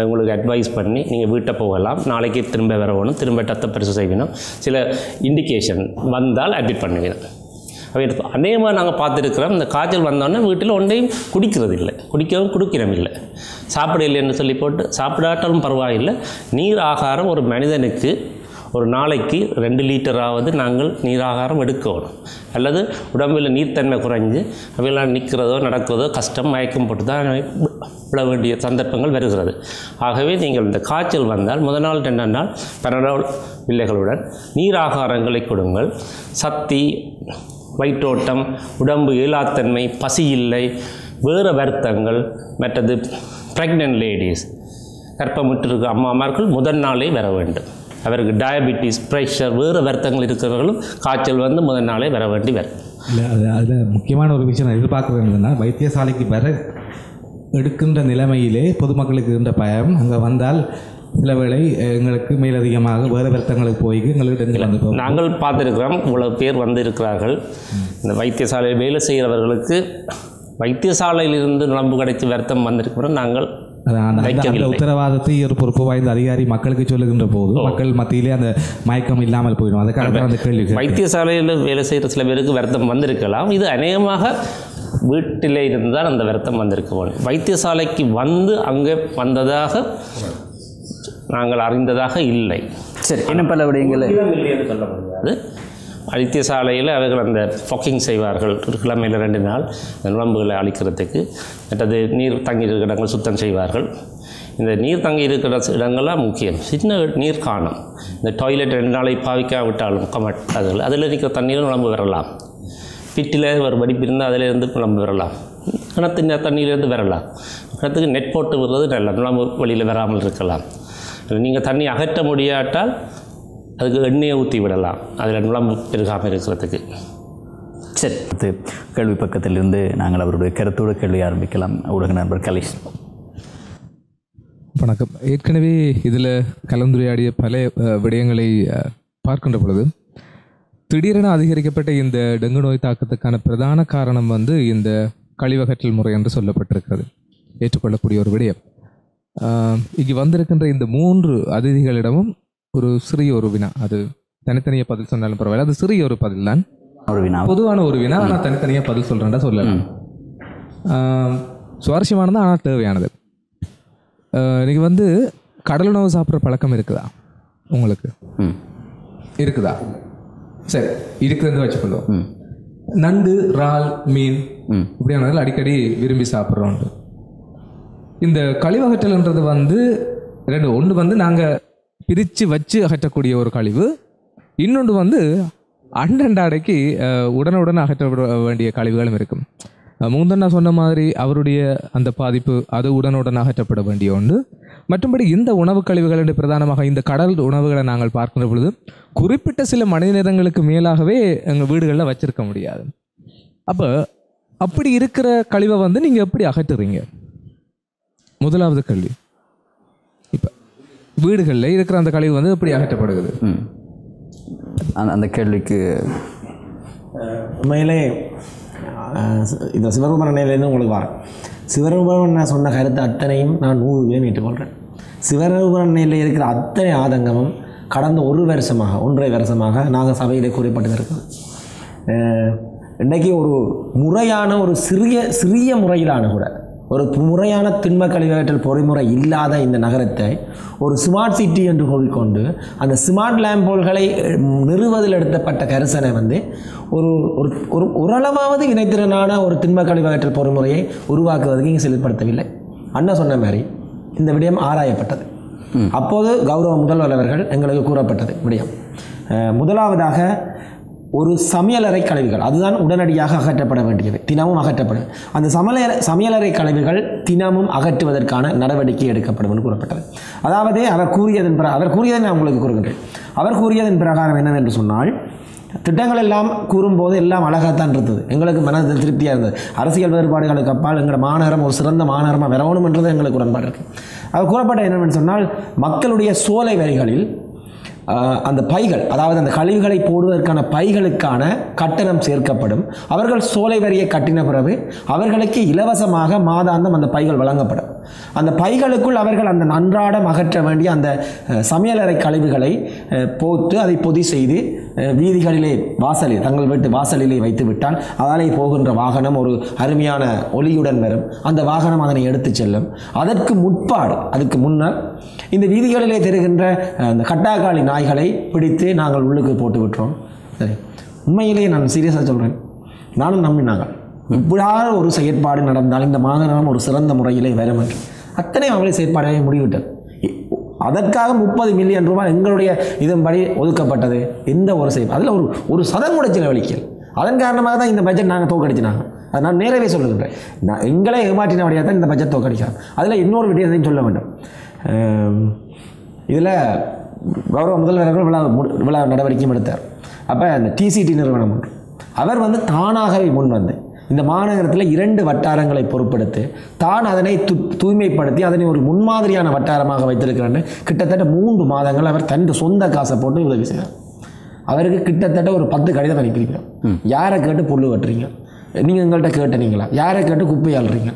உங்களுக்கு அட்வைஸ் பண்ணி நீங்கள் வீட்டை போகலாம். நாளைக்கு திரும்ப வரணும் திரும்ப ரத்த பரிசு செய்யணும். சில இண்டிகேஷன் வந்தால் அட்மிட் பண்ணுவீங்க எடுத்தோம் அதே மாதிரி நாங்கள் பார்த்துருக்குறோம். இந்த காய்ச்சல் வந்தோடனே வீட்டில் ஒன்றையும் குடிக்கிறது இல்லை குடிக்கவும் குடிக்கிறோம் இல்லை சாப்பிட இல்லைன்னு சொல்லி போட்டு சாப்பிடாட்டாலும் பரவாயில்லை. நீர் ஆகாரம் ஒரு மனிதனுக்கு ஒரு நாளைக்கு ரெண்டு லிட்டராவது நாங்கள் நீராகாரம் எடுக்கணும். அல்லது உடம்பில் நீர்த்தன்மை குறைஞ்சு அவையெல்லாம் நிற்கிறதோ நடக்கிறதோ கஷ்டம் மயக்கம் போட்டு தான் விழ வேண்டிய சந்தர்ப்பங்கள் வருகிறது. ஆகவே நீங்கள் இந்த காய்ச்சல் வந்தால் முதல் நாள் ரெண்டாம் நாள் பனடோல் பிள்ளைகளுடன் நீராகாரங்களை கொடுங்கள். சக்தி வயிற்றோட்டம் உடம்பு இயலாத்தன்மை பசி இல்லை வேறு வருத்தங்கள் மற்றது ப்ரெக்னென்ட் லேடிஸ் கற்பமிட்டிருக்க அம்மாமார்கள் முதல் நாளே வர வேண்டும். அவருக்கு டயபிட்டிஸ் ப்ரெஷர் வேறு வருத்தங்கள் இருக்கிறவர்களும் காய்ச்சல் வந்து முதல் நாளே வர வேண்டி வரும். இல்லை அது அதில் முக்கியமான ஒரு விஷயம் நான் எதிர்பார்க்குறது என்னன்னா வைத்தியசாலைக்கு வர எடுக்கின்ற நிலைமையிலே பொதுமக்களுக்கு இருந்த பயம் அங்கே வந்தால் சில வேளை எங்களுக்கு மேலதிகமாக வேறு வருத்தங்களுக்கு போய் எங்களுக்கு நாங்கள் பார்த்துருக்கிறோம் இவ்வளவு பேர் வந்திருக்கிறார்கள். இந்த வைத்தியசாலையில் வேலை செய்கிறவர்களுக்கு வைத்தியசாலையிலிருந்து நுழம்பு கிடைச்சி வருத்தம் வந்திருக்கிறோம். நாங்கள் அந்த-. உத்தரவாதத்தை ஒரு பொறுப்பு வாய்ந்த அதிகாரி மக்களுக்கு சொல்லுகின்ற போது மக்கள் மத்தியிலே அந்த மயக்கம் இல்லாமல் போயிடும். அதுக்காக அந்த கேள்வி. வைத்தியசாலையில் வேலை செய்கிற சில பேருக்கு வருத்தம் வந்திருக்கலாம். இது அநேகமாக வீட்டிலே இருந்தால் அந்த வருத்தம் வந்திருக்க வேண்டும் வைத்தியசாலைக்கு வந்து அங்கே வந்ததாக நாங்கள் அறிந்ததாக இல்லை. சரி இன்னும் பல விடயங்களை? சொல்ல முடியாது வைத்தியசாலையில் அவர்கள் அந்த ஃபொக்கிங் செய்வார்கள். ஒரு கிழமையில் ரெண்டு நாள் அந்த நுழம்புகளை அழிக்கிறதுக்கு. மற்றது நீர் தங்கி இருக்கிற இடங்கள் சுத்தம் செய்வார்கள். இந்த நீர் தங்கி இருக்கிற இடங்கள்லாம் முக்கியம். சின்ன நீர் காணும் இந்த டாய்லெட் ரெண்டு நாளை பாவிக்காவிட்டாலும் கமட் அதில் அதில் இருக்கிற தண்ணீரும் நுழம்பு வரலாம். பிட்டில் ஒரு வடிப்பு இருந்தால் அதிலிருந்து நுழம்பு வரலாம். கிணத்து தண்ணியிலேருந்து வரலாம். கிணத்துக்கு நெட் போட்டு விடுறது நல்ல நுழம்பு வழியில் வராமல் இருக்கலாம். நீங்கள் தண்ணி அகற்ற முடியாட்டால் அதுக்கு எண்ணெயை ஊற்றி விடலாம். அதில் நுழம்பு பெருகாமல் இருக்கிறதுக்கு. சரி. அடுத்து கேள்வி பக்கத்திலிருந்து நாங்கள் அவருடைய கருத்தோடு கேள்வி ஆரம்பிக்கலாம். ஊடக நண்பர் கலேஷ். வணக்கம். ஏற்கனவே இதில் கலந்துரையாடிய பல விடயங்களை பார்க்கின்ற பொழுது திடீரென அதிகரிக்கப்பட்ட இந்த டெங்கு நோய் தாக்கத்துக்கான பிரதான காரணம் வந்து இந்த கழிவகற்றல் முறை என்று சொல்லப்பட்டிருக்கிறது. ஏற்றுக்கொள்ளக்கூடிய ஒரு விடயம். இங்கு வந்திருக்கின்ற இந்த மூன்று அதிதிகளிடமும் ஒரு சிறிய ஒரு வினா. அது தனித்தனியாக பதில் சொன்னாலும் பரவாயில்ல. அது சிறிய ஒரு பதில் தான். ஒரு வினா. பொதுவான ஒரு வினா ஆனால் தனித்தனியாக பதில் சொல்கிறேன்டா சொல்லலாம் ஆஹ், சுவாரஸ்யமானது ஆனால் தேவையானது. நீங்கள் வந்து கடல் உணவு சாப்பிட்ற பழக்கம் இருக்குதா? உங்களுக்கு? ம். இருக்குதா? சரி இருக்குதுன்னு வச்சுக்கொள்ளும் ம். நண்டு இறால் மீன் ம். இப்படியானதில் அடிக்கடி விரும்பி சாப்பிட்றோம். இந்த கழிவகற்றல்ன்றது வந்து ரெண்டு ஒன்று வந்து நாங்கள் பிரித்து வச்சு அகற்றக்கூடிய ஒரு கழிவு. இன்னொன்று வந்து அண்டண்டாடைக்கு உடனுடன் அகற்றப்பட வேண்டிய கழிவுகளும் இருக்கும். அஹ், சொன்ன மாதிரி அவருடைய அந்த பாதிப்பு அது உடனுடன் அகற்றப்பட வேண்டிய ஒன்று. மற்றும்படி இந்த உணவு கழிவுகள் என்று பிரதானமாக இந்த கடல் உணவுகளை நாங்கள் பார்க்கின்ற பொழுது குறிப்பிட்ட சில மணி நேரங்களுக்கு மேலாகவே எங்கள் வீடுகளில் வச்சிருக்க முடியாது. அப்போ அப்படி இருக்கிற கழிவை வந்து நீங்கள் எப்படி அகற்றுறீங்க? முதலாவது கேள்வி இப்போ வீடுகளில் இருக்கிற அந்த கழிவு வந்து எப்படி அகற்றப்படுகிறது? அந்த அந்த கேள்விக்கு உண்மையிலே இந்த சிவரூபரணையிலேருந்து உங்களுக்கு வரேன். சிவரூபரன் சொன்ன கருத்து அத்தனையும் நான் நூறு பேர் ஏற்றுக்கொள்கிறேன் சிவரூபரணையில் இருக்கிற அத்தனை ஆதங்கமும் கடந்த ஒரு வருஷமாக ஒன்றரை வருஷமாக நாங்கள் சபையிலே கூறப்பட்டு இருக்குது அஹ், இன்றைக்கு ஒரு முறையான ஒரு சிறிய சிறிய முறையிலான கூட ஒரு முறையான திண்ம கழிவகற்றல் பொறிமுறை இல்லாத இந்த நகரத்தை ஒரு ஸ்மார்ட் சிட்டி என்று கூறிக்கொண்டு அந்த ஸ்மார்ட் லேம்போல்களை நிறுவதில் எடுத்தப்பட்ட கரிசனை வந்து ஒரு ஒரு ஒரு ஓரளவாவது இணைத்திறனான ஒரு திண்ம கழிவகற்றல் பொறிமுறையை உருவாக்குவதற்கு இங்கே செயல்படுத்தவில்லை அண்ணா சொன்ன மாதிரி இந்த விடயம் ஆராயப்பட்டது. அப்போது கௌரவ முதல்வர் அவர்கள் எங்களுக்கு கூறப்பட்டது விடயம். முதலாவதாக ஒரு சமையலறை கழிவுகள் அதுதான் உடனடியாக அகற்றப்பட வேண்டியது தினமும் அகற்றப்படும் அந்த சமையல சமையலறை கழிவுகள் தினமும் அகற்றுவதற்கான நடவடிக்கை எடுக்கப்படும் என்று கூறப்பட்டது. அதாவது அவர் கூறியதன் பிற அவர் கூறியதை நான் உங்களுக்கு கூறுகின்றேன். அவர் கூறியதன் பிரகாரம் என்னவென்று சொன்னால் திட்டங்கள் எல்லாம் கூறும்போது எல்லாம் அழகாகத்தான் இருந்தது. எங்களுக்கு மனது திருப்தியாக இருந்தது. அரசியல் வேறுபாடுகளுக்கு அப்பால் எங்களோட மாநகரம் ஒரு சிறந்த மாநகரமாக வரணும் என்றது எங்களுக்கு உடன்பாடு இருக்குது அவர் கூறப்பட்ட என்னவென்று சொன்னால் மக்களுடைய சோலை வரிகளில் அந்த பைகள் அதாவது அந்த கழிவுகளை போடுவதற்கான பைகளுக்கான கட்டணம் சேர்க்கப்படும். அவர்கள் சோலை வரியை கட்டின பிறகு அவர்களுக்கு இலவசமாக மாதாந்தம் அந்த பைகள் வழங்கப்படும். அந்த பைகளுக்குள் அவர்கள் அந்த அன்றாடம் அகற்ற வேண்டிய அந்த சமையலறை கழிவுகளை போத்து போட்டு அதை பொதி செய்து வீதிகளிலே வாசலில் தங்கள் வீட்டு வாசலிலே வைத்து விட்டால் அதாலே போகின்ற வாகனம் ஒரு அருமையான ஒளியுடன் வரும். அந்த வாகனம் அதனை எடுத்துச் செல்லும். அதற்கு முற்பாடு அதுக்கு முன்னர் இந்த வீதிகளிலே தெரிகின்ற அந்த கட்டாக்காளி நாய்களை பிடித்து நாங்கள் உள்ளுக்கு போட்டு விட்டுறோம் சரி. உண்மையிலேயே நான் சீரியஸாக சொல்கிறேன் நானும் நம்பினாங்க இப்படியாவது ஒரு செயற்பாடு நடந்தால் இந்த மாநகரம் ஒரு சிறந்த முறையிலே வரும் என்று அத்தனை அவங்களே செயற்பாடாக முடிவிட்டது அதற்காக முப்பது மில்லியன் ரூபாய் எங்களுடைய இதன்படி ஒதுக்கப்பட்டது. எந்த ஒரு செயல் அதில் ஒரு ஒரு சதம் கூட செலவழிக்கல். அதன் காரணமாக தான் இந்த பட்ஜெட் நாங்கள் தோக்கடிச்சினாங்க அதை நான் நேரவே சொல்லுகின்றேன். நான் எங்களை ஏமாற்றின வழியாக தான் இந்த பட்ஜெட் தோக்கடிச்சாங்க அதில் இன்னொரு விடயத்தையும் சொல்ல வேண்டும். இதில் கௌரவ முதல்வர்கள் விழா மு- விழா நடவடிக்கையும் எடுத்தார். அப்போ அந்த டிசிடி நிறுவனம் ஒன்று. அவர் வந்து தானாகவே முன் வந்து இந்த மாநகரத்தில் இரண்டு வட்டாரங்களை பொறுப்படுத்தி தான் அதனை து தூய்மைப்படுத்தி அதனை ஒரு முன்மாதிரியான வட்டாரமாக வைத்திருக்கிறான்னு கிட்டத்தட்ட மூன்று மாதங்கள் அவர் தன் சொந்த காசை போட்டு உதவி செய்கிறார். அவருக்கு கிட்டத்தட்ட ஒரு பத்து கடிதம் அனுப்பியிருக்கிறோம் யாரை கேட்டு புல்லு வெட்டுறீங்க? நீங்கள் எங்கள்கிட்ட கேட்டனீங்களா? யாரை கேட்டு குப்பை அள்ளுறீங்க?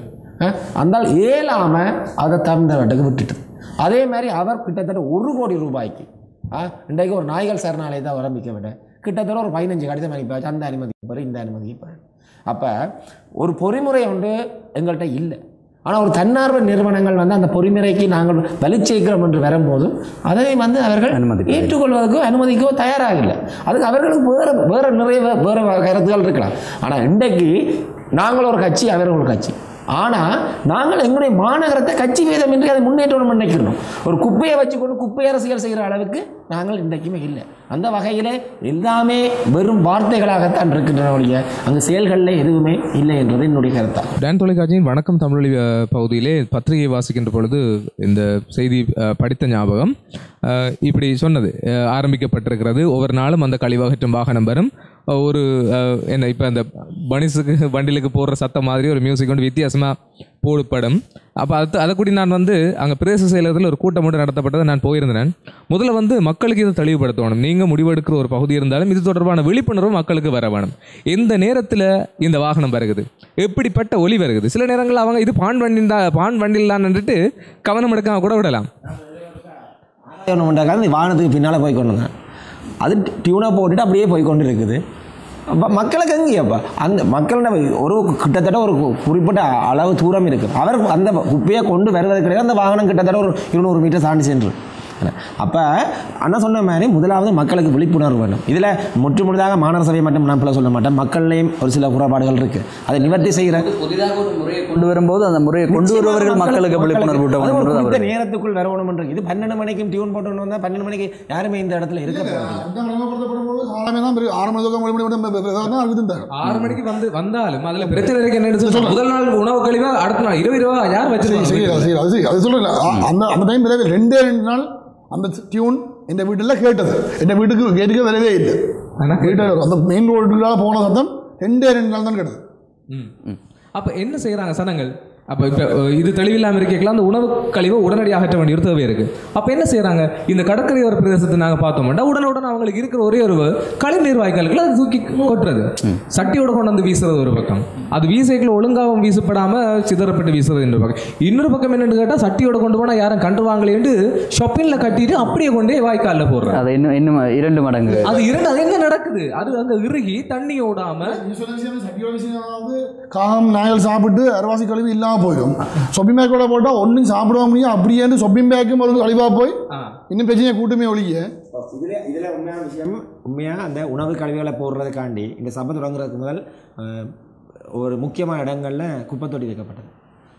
அந்தால் ஏலாமல் அதை தமிழ்நாட்டுக்கு விட்டுட்டு. அதே மாதிரி அவர் கிட்டத்தட்ட ஒரு கோடி ரூபாய்க்கு ஆ, இன்றைக்கு ஒரு நாய்கள் சரணாலயத்தை ஆரம்பிக்க விட கிட்டத்தட்ட ஒரு பதினஞ்சு கடிதம் அனுப்பி அந்த அனுமதி பாரு இந்த அனுமதி பாரு அப்போ ஒரு பொறிமுறை ஒன்று எங்கள்கிட்ட இல்லை. ஆனால் ஒரு தன்னார்வ நிறுவனங்கள் வந்து அந்த பொறிமுறைக்கு நாங்கள் வலுச்சேர்க்கிறோம் என்று வரும்போதும் அதை வந்து அவர்கள் அனுமதிக்கவில்லை. ஏற்றுக்கொள்வதற்கோ அனுமதிக்கோ தயாராக இல்லை அதுக்கு அவர்களுக்கு வேறு வேறு நிறைய வேறு கருத்துக்கள் இருக்கலாம். ஆனால் இன்றைக்கு நாங்கள் ஒரு கட்சி அவர் ஒரு கட்சி. ஆனால் நாங்கள் எங்களுடைய மாநகரத்தை கட்சி வேதம் என்று அதை முன்னேற்றம் நினைக்கிறோம். ஒரு குப்பையை வச்சுக்கொண்டு குப்பை அரசியல் செய்கிற அளவுக்கு நாங்கள் இன்றைக்குமே இல்லை. அந்த வகையில் எல்லாமே வெறும் வார்த்தைகளாகத்தான் இருக்கின்றன ஒழிய அங்கு செயல்களில் எதுவுமே இல்லை என்பது என்னுடைய கருத்தா. டான் தொலைக்காட்சியின் வணக்கம் தமிழொலி பகுதியிலே பத்திரிகை வாசிக்கின்ற பொழுது இந்த செய்தி படித்த ஞாபகம். இப்படி சொன்னது ஆரம்பிக்கப்பட்டிருக்கிறது. ஒவ்வொரு நாளும் அந்த கழிவகற்றும் வாகனம் வரும். ஒரு என்ன இப்போ அந்த பனிஸுக்கு வண்டிலுக்கு போடுற சத்தம் மாதிரி ஒரு மியூசிக் வந்து வித்தியாசமாக போடுப்படும் அப்போ அது அதை கூடி நான் வந்து அங்கே பிரதேச செயலகத்தில் ஒரு கூட்டம் மட்டும் நடத்தப்பட்டதை நான் போயிருந்தேன். முதல்ல வந்து மக்களுக்கு இதை தெளிவுபடுத்தணும். நீங்கள் முடிவெடுக்கிற ஒரு பகுதி இருந்தாலும் இது தொடர்பான விழிப்புணர்வு மக்களுக்கு வர வேணும். எந்த நேரத்தில் இந்த வாகனம் வருகுது? எப்படிப்பட்ட ஒலி வருகுது? சில நேரங்களில் அவங்க இது பான் வண்டி தான் பான் வண்டியில் தான் நின்றுட்டு கவனம் எடுக்காம கூட விடலாம். பண்ணுறாங்க வாகனத்துக்கு பின்னால் போய் கொண்டுங்க அது டியூனாக போட்டுட்டு அப்படியே போய் கொண்டு இருக்குது அப்போ. மக்களுக்கு எங்கேயாப்பா அந்த மக்கள்கிட்ட ஒரு கிட்டத்தட்ட ஒரு குறிப்பிட்ட அளவு தூரம் இருக்குது அவர் அந்த குப்பையை கொண்டு வருவதற்கு கிடையாது அந்த வாகனம் கிட்டத்தட்ட ஒரு இருநூறு மீட்டர் தாண்டி சென்று. அப்போ அண்ணா சொன்ன மாதிரி முதலாவது மக்களுக்கு விழிப்புணர்வு வேணும். இதில் முற்று முழுதாக மாநகர சபை மட்டும் நான் சொல்ல மாட்டேன். மக்கள்லேயும் ஒரு சில குறைபாடுகள் இருக்குது அதை நிவர்த்தி செய்கிற புதிதாக ஒரு முறையை கொண்டு வரும்போது அந்த முறையை கொண்டு வருபவர்கள் மக்களுக்கு விழிப்புணர்வு அவருடைய நேரத்துக்குள் வரணும் இது பன்னெண்டு மணிக்கும் டியூன் போட்டு வந்தால் பன்னெண்டு மணிக்கு யாருமே இந்த இடத்துல இருக்க ஆறு மணிக்கு வந்து வந்தாலும் அதில் பிரச்சனை இருக்கு என்ன முதல் நாள் உணவு கழிவா அடுத்த நாள் இரவு இரவா யார் சரி வச்சிருக்காங்க சரி அது சரி அது சொல்கிறேன் அந்த அந்த டைம் ரெண்டே ரெண்டு நாள் அந்த டியூன் என் வீட்டில் கேட்டது. என் வீட்டுக்கு கேட்டுக்கு வரவே இல்லை. ஆனா வீட்டில் அந்த மெயின் ரோடுக்குள்ளால போன சத்தம் ரெண்டே ரெண்டு நாள் தான் கேட்டது. ம். அப்போ என்ன செய்கிறாங்க சனங்கள் அப்போ இப்போ இது தெளிவில்லாமல் இருக்கலாம் அந்த உணவு கழிவை உடனடியாக அகற்ற வேண்டிய ஒரு தேவை இருக்குது அப்போ என்ன செய்கிறாங்க இந்த கடற்கரையோர பிரதேசத்தை நாங்கள் பார்த்தோம்னா உடனுடன் அவங்களுக்கு இருக்கிற ஒரே ஒரு கழிவுநீர் வாய்க்கால்கள் அதை தூக்கி கொட்டுறது. சட்டியோட கொண்டு வந்து வீசுறது ஒரு பக்கம். அது வீசைகள் ஒழுங்காகவும் வீசப்படாமல் சிதறப்பட்டு வீசுறது இன்னொரு பக்கம். இன்னொரு பக்கம் என்னன்னு கேட்டால் சட்டியோட கொண்டு போனால் யாரும் கண்டுவாங்களேன்ட்டு ஷாப்பிங்கில் கட்டிட்டு அப்படியே கொண்டே வாய்க்காலில் போடுறாங்க. அது இன்னும் இன்னும் இரண்டு மடங்கு. அது இரண்டு அது என்ன நடக்குது? அது அங்கே இறுகி தண்ணி ஓடாம நீ சொன்ன விஷயம் சட்டியோட விஷயம் வந்து காகம் நாய்கள் சாப்பிட்டு அரைவாசி கழிவு இல்லாமல் போயிடும். சொப்பிங் பேக்கோட போட்டால் ஒன்றும் சாப்பிட முடியும் அப்படியே சொப்பிங் பேக்கும் ஒரு கழிவாக போய். இன்னும் பிரச்சனையை கூட்டமே ஒழிய. இதில் இதில் உண்மையான விஷயம் உண்மையாக அந்த உணவு கழிவுகளை போடுறதுக்காண்டி இந்த சபை தொடங்குறதுக்கு முதல் ஒரு முக்கியமான இடங்களில் குப்பை தொட்டி வைக்கப்பட்டது.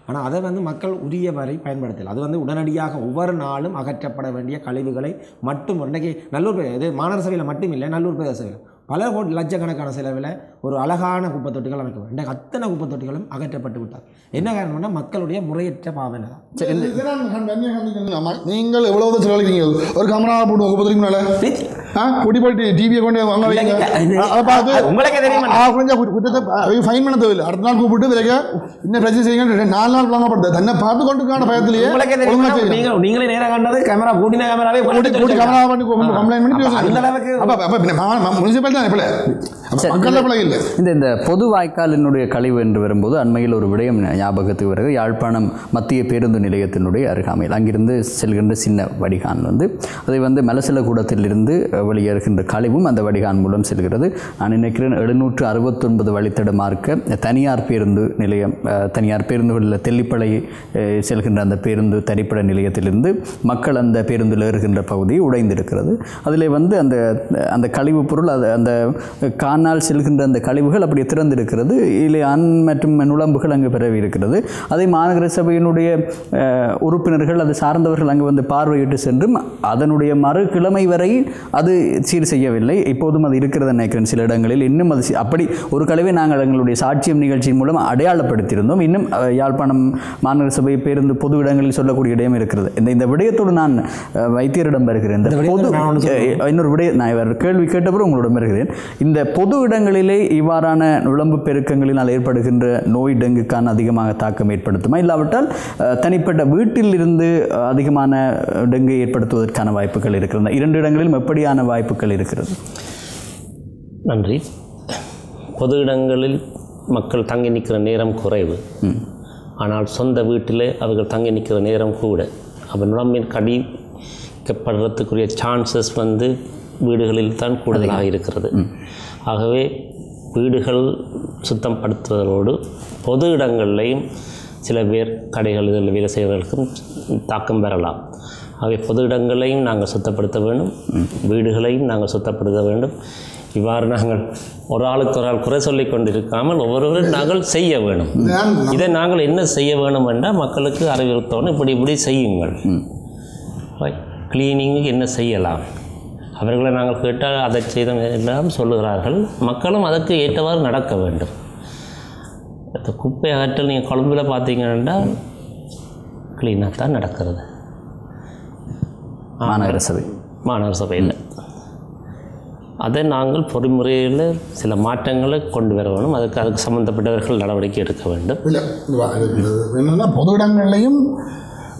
ஆனால் அதை வந்து மக்கள் உரிய வரை பயன்படுத்தலை. அது வந்து உடனடியாக ஒவ்வொரு நாளும் அகற்றப்பட வேண்டிய கழிவுகளை மட்டும் இன்றைக்கி நல்லூர் இது மாநகர சபையில் மட்டும் இல்லை நல்லூர் பிரதேச சபையில். பல கோடி லட்சக்கணக்கான செலவில் ஒரு அழகான குப்பை தொட்டிகள் அமைக்கப்படும் இன்றைக்கு அத்தனை குப்பை தொட்டிகளும் அகற்றப்பட்டு விட்டார் என்ன காரணம்னா மக்களுடைய முறையற்ற பாவனை தான். நீங்கள் எவ்வளவு செலவழிக்கிறீங்க ஒரு கமரா போட்டு உங்க பத்திரிக்கை குடி போயிட்டு டிவியை கொண்டு வாங்க வைங்க. இல்லைங்க. அ- அதை பார்த்து உங்களுக்கே தெரியுமா? ஆ, கொஞ்சம் குட்- குற்றத்தை ஃபைன் பண்ண தேவையில்லை. அடுத்த நாள் கூப்பிட்டு விலைக்க இன்னும் பிரச்சனை செய்யுங்க நாலு நாள் வழங்கப்படுது தன்னை பார்த்து கொண்டு பயத்திலேயே உங்களுக்கே தெரியுமா? நீங்களே நேரா கண்டது கேமரா கூட்டின கேமராவே கூட்டி கூட்டி கமரா பண்ணி கம்ப்ளைண்ட் பண்ணி அப்ப அந்த அளவுக்கு அப்ப அப்ப முனிசிபாலிட்டி தான் இல்லை. இந்த இந்த பொது வாய்க்காலினுடைய கழிவு என்று வரும்போது அண்மையில் ஒரு விடயம் ஞாபகத்துக்கு வருகிறது யாழ்ப்பாணம் மத்திய பேருந்து நிலையத்தினுடைய அருகாமையில். அங்கிருந்து செல்கின்ற சின்ன வடிகான் வந்து அதை வந்து மலசலக்கூடத்திலிருந்து அஹ், வெளியேறுகின்ற கழிவும் அந்த வடிகான் மூலம் செல்கிறது. நான் நினைக்கிறேன் எழுநூற்று அறுபத்தொன்பது வழித்தட மார்க்க தனியார் பேருந்து நிலையம் தனியார் பேருந்துகளில் தெல்லிப்பளை செல்கின்ற அந்த பேருந்து தனிப்பட நிலையத்திலிருந்து மக்கள் அந்த பேருந்தில் ஏறுகின்ற பகுதி உடைந்திருக்கிறது. அதில் வந்து அந்த அந்த கழிவுப் பொருள் அது அந்த காணால் செல்கின்ற அந்த கழிவுகள் அப்படி திறந்திருக்கிறது. இல்லை ஆண் மற்றும் நுழம்புகள் அங்கு பரவி இருக்கிறது. அதை மாநகர சபையினுடைய உறுப்பினர்கள் அது சார்ந்தவர்கள் அங்கு வந்து பார்வையிட்டு சென்றும் அதனுடைய மறுகிழமை வரை அது சீர் செய்யவில்லை. இப்போதும் அது இருக்கிறது நினைக்கிறேன் சில இடங்களில். இன்னும் அது அப்படி ஒரு கழிவை நாங்கள் எங்களுடைய சாட்சியம் நிகழ்ச்சியின் மூலம் அடையாளப்படுத்தியிருந்தோம். இன்னும் யாழ்ப்பாணம் மாநகர சபை பேருந்து பொது இடங்களில் சொல்லக்கூடிய இடம் இருக்கிறது. இந்த இந்த விடயத்தோடு நான் வைத்தியரிடம் வருகிறேன். இந்த பொது இன்னொரு விடய நான் இவர் கேள்வி கேட்டபோது உங்களிடம் வருகிறேன். இந்த பொது இடங்களிலே இவ்வாறான நுழம்பு பெருக்கங்களினால் ஏற்படுகின்ற நோய் டெங்குக்கான அதிகமாக தாக்கம் ஏற்படுத்துமா? இல்லாவிட்டால் தனிப்பட்ட வீட்டில் இருந்து அதிகமான டெங்கை ஏற்படுத்துவதற்கான வாய்ப்புகள் இருக்கிறது. இரண்டு இடங்களிலும் எப்படியான வாய்ப்புகள் இருக்கிறது. நன்றி. பொது இடங்களில் மக்கள் தங்கி நிற்கிற நேரம் குறைவு. ஆனால் சொந்த வீட்டிலே அவர்கள் தங்கி நிற்கிற நேரம் கூட. அப்போ நுழம்பின் கடிக்கப்படுறதுக்குரிய சான்சஸ் வந்து வீடுகளில் தான் கூடுதலாக இருக்கிறது. ஆகவே வீடுகள் சுத்தம் படுத்துவதோடு பொது இடங்கள்லையும் சில பேர் கடைகள் இதில் வேலை செய்வதற்கும் தாக்கம் பெறலாம். ஆகவே பொது இடங்களையும் நாங்கள் சுத்தப்படுத்த வேண்டும். வீடுகளையும் நாங்கள் சுத்தப்படுத்த வேண்டும். இவ்வாறு நாங்கள் ஒரு ஆளுக்கு ஒரு ஆள் குறை சொல்லிக் கொண்டிருக்காமல் ஒவ்வொருவரும் நாங்கள் செய்ய வேணும் இதை நாங்கள் என்ன செய்ய வேணும் என்றால் மக்களுக்கு அறிவுறுத்தணும். இப்படி இப்படி செய்யுங்கள். கிளீனிங்கு என்ன செய்யலாம்? அவர்களை நாங்கள் கேட்டால் அதை செய்தோம் எல்லாம் சொல்லுகிறார்கள். மக்களும் அதற்கு ஏற்றவாறு நடக்க வேண்டும். இந்த குப்பை அகற்றல் நீங்கள் கொழும்பில் பார்த்தீங்கன்னா க்ளீனாக தான் நடக்கிறது. மாநகர சபை மாநகர சபையில் அதை நாங்கள் பொறிமுறையில் சில மாற்றங்களை கொண்டு வர வேணும் அதுக்கு அதுக்கு சம்மந்தப்பட்டவர்கள் நடவடிக்கை எடுக்க வேண்டும். இல்லை என்னன்னா பொது இடங்கள்லையும்